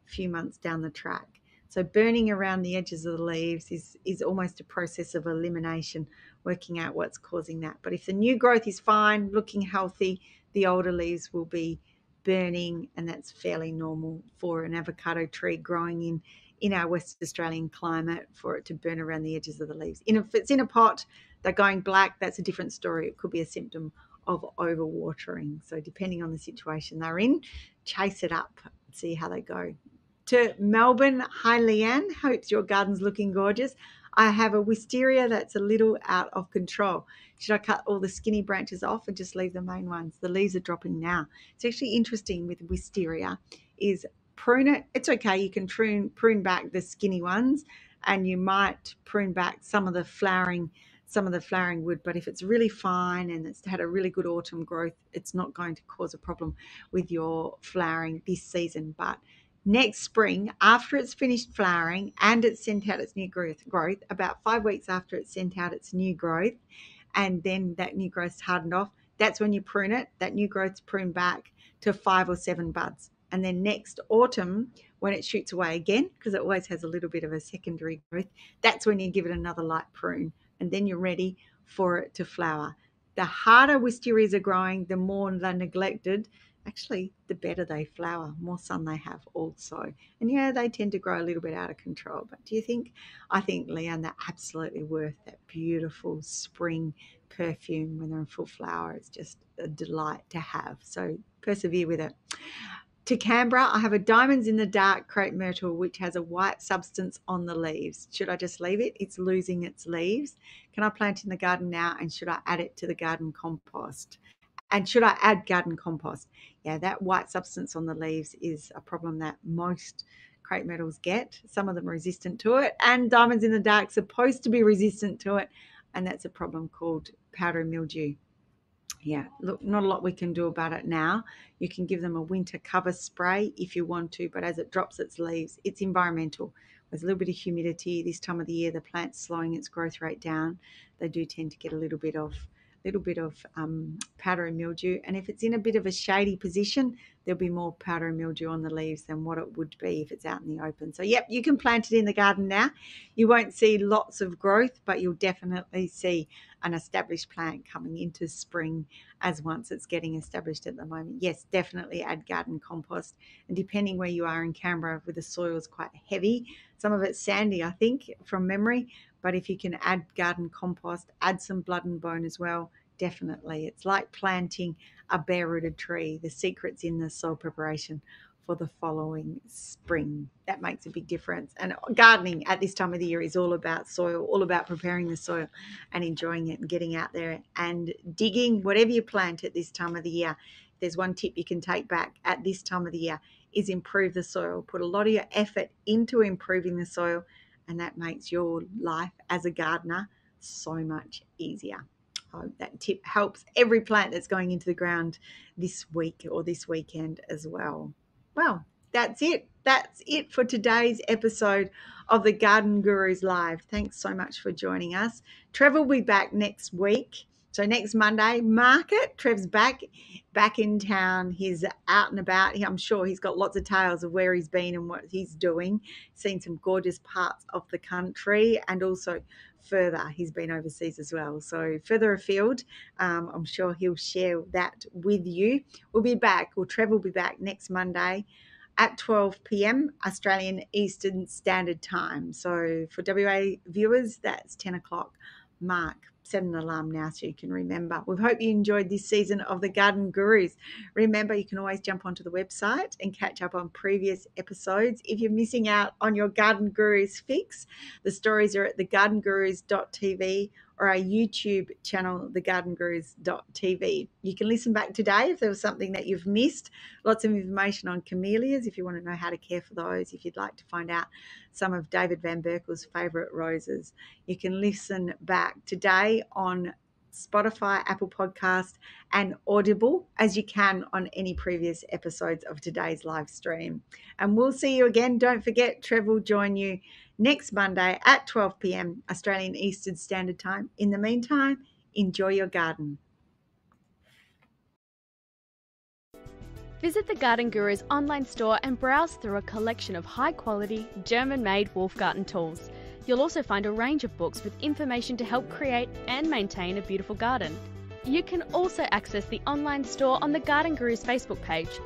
a few months down the track. So burning around the edges of the leaves is, is almost a process of elimination, working out what's causing that. But if the new growth is fine, looking healthy, the older leaves will be burning, and that's fairly normal for an avocado tree growing in in our West Australian climate for it to burn around the edges of the leaves. And if it's in a pot, they're going black, that's a different story. It could be a symptom of overwatering. So, depending on the situation they're in, chase it up, see how they go. To Melbourne, hi Leanne, hopes your garden's looking gorgeous. I have a wisteria that's a little out of control. Should I cut all the skinny branches off and just leave the main ones? The leaves are dropping now. It's actually interesting with wisteria is prune it. It's okay. You can prune prune back the skinny ones, and you might prune back some of the flowering some of the flowering wood. But if it's really fine and it's had a really good autumn growth, it's not going to cause a problem with your flowering this season. But next spring, after it's finished flowering and it's sent out its new growth, growth about five weeks after it's sent out its new growth, and then that new growth's hardened off, that's when you prune it. That new growth's pruned back to five or seven buds. And then next autumn, when it shoots away again, because it always has a little bit of a secondary growth, that's when you give it another light prune. And then you're ready for it to flower. The harder wisterias are growing, the more they're neglected. Actually, the better they flower, more sun they have also. And yeah, they tend to grow a little bit out of control. But do you think? I think, Leanne, they're absolutely worth that beautiful spring perfume when they're in full flower. It's just a delight to have. So persevere with it. To Canberra, I have a diamonds in the dark crepe myrtle which has a white substance on the leaves. Should I just leave it? It's losing its leaves. Can I plant in the garden now and should I add it to the garden compost? And should I add garden compost? Yeah, that white substance on the leaves is a problem that most crepe myrtles get. Some of them are resistant to it, and diamonds in the dark supposed to be resistant to it, and that's a problem called powdery mildew yeah, look, not a lot we can do about it now. You can give them a winter cover spray if you want to, but as it drops its leaves, it's environmental. With a little bit of humidity this time of the year, the plant's slowing its growth rate down. They do tend to get a little bit of little bit of um, powdery mildew. And if it's in a bit of a shady position, there'll be more powdery mildew on the leaves than what it would be if it's out in the open. So, yep, you can plant it in the garden now. You won't see lots of growth, but you'll definitely see an established plant coming into spring as once it's getting established at the moment. Yes, definitely add garden compost. And depending where you are in Canberra, where the soil is quite heavy, some of it's sandy, I think, from memory. But if you can add garden compost, add some blood and bone as well, definitely. It's like planting a bare rooted tree. The secret's in the soil preparation for the following spring. That makes a big difference. And gardening at this time of the year is all about soil, all about preparing the soil and enjoying it and getting out there and digging whatever you plant at this time of the year. There's one tip you can take back at this time of the year is improve the soil. Put a lot of your effort into improving the soil and that makes your life as a gardener so much easier. Oh, that tip helps every plant that's going into the ground this week or this weekend as well. Well, that's it. That's it for today's episode of the Garden Gurus Live. Thanks so much for joining us. Trevor will be back next week So next Monday, market. Trev's back, back in town. He's out and about. I'm sure he's got lots of tales of where he's been and what he's doing. Seen some gorgeous parts of the country, and also further. He's been overseas as well. So further afield, um, I'm sure he'll share that with you. We'll be back, or Trev will be back next Monday at 12 p.m. Australian Eastern Standard Time. So for WA viewers, that's 10 o'clock mark set an alarm now so you can remember. We hope you enjoyed this season of the Garden Gurus. Remember, you can always jump onto the website and catch up on previous episodes. If you're missing out on your Garden Gurus fix, the stories are at thegardengurus.tv or our YouTube channel, thegardengurus.tv. You can listen back today if there was something that you've missed. Lots of information on camellias if you want to know how to care for those. If you'd like to find out some of David Van Berkel's favourite roses, you can listen back today on Spotify, Apple Podcast, and Audible as you can on any previous episodes of today's live stream. And we'll see you again. Don't forget, Trev will join you next Monday at 12 p.m. Australian Eastern Standard Time. In the meantime, enjoy your garden. Visit the Garden Guru's online store and browse through a collection of high quality, German made Wolfgarten tools. You'll also find a range of books with information to help create and maintain a beautiful garden. You can also access the online store on the Garden Gurus Facebook page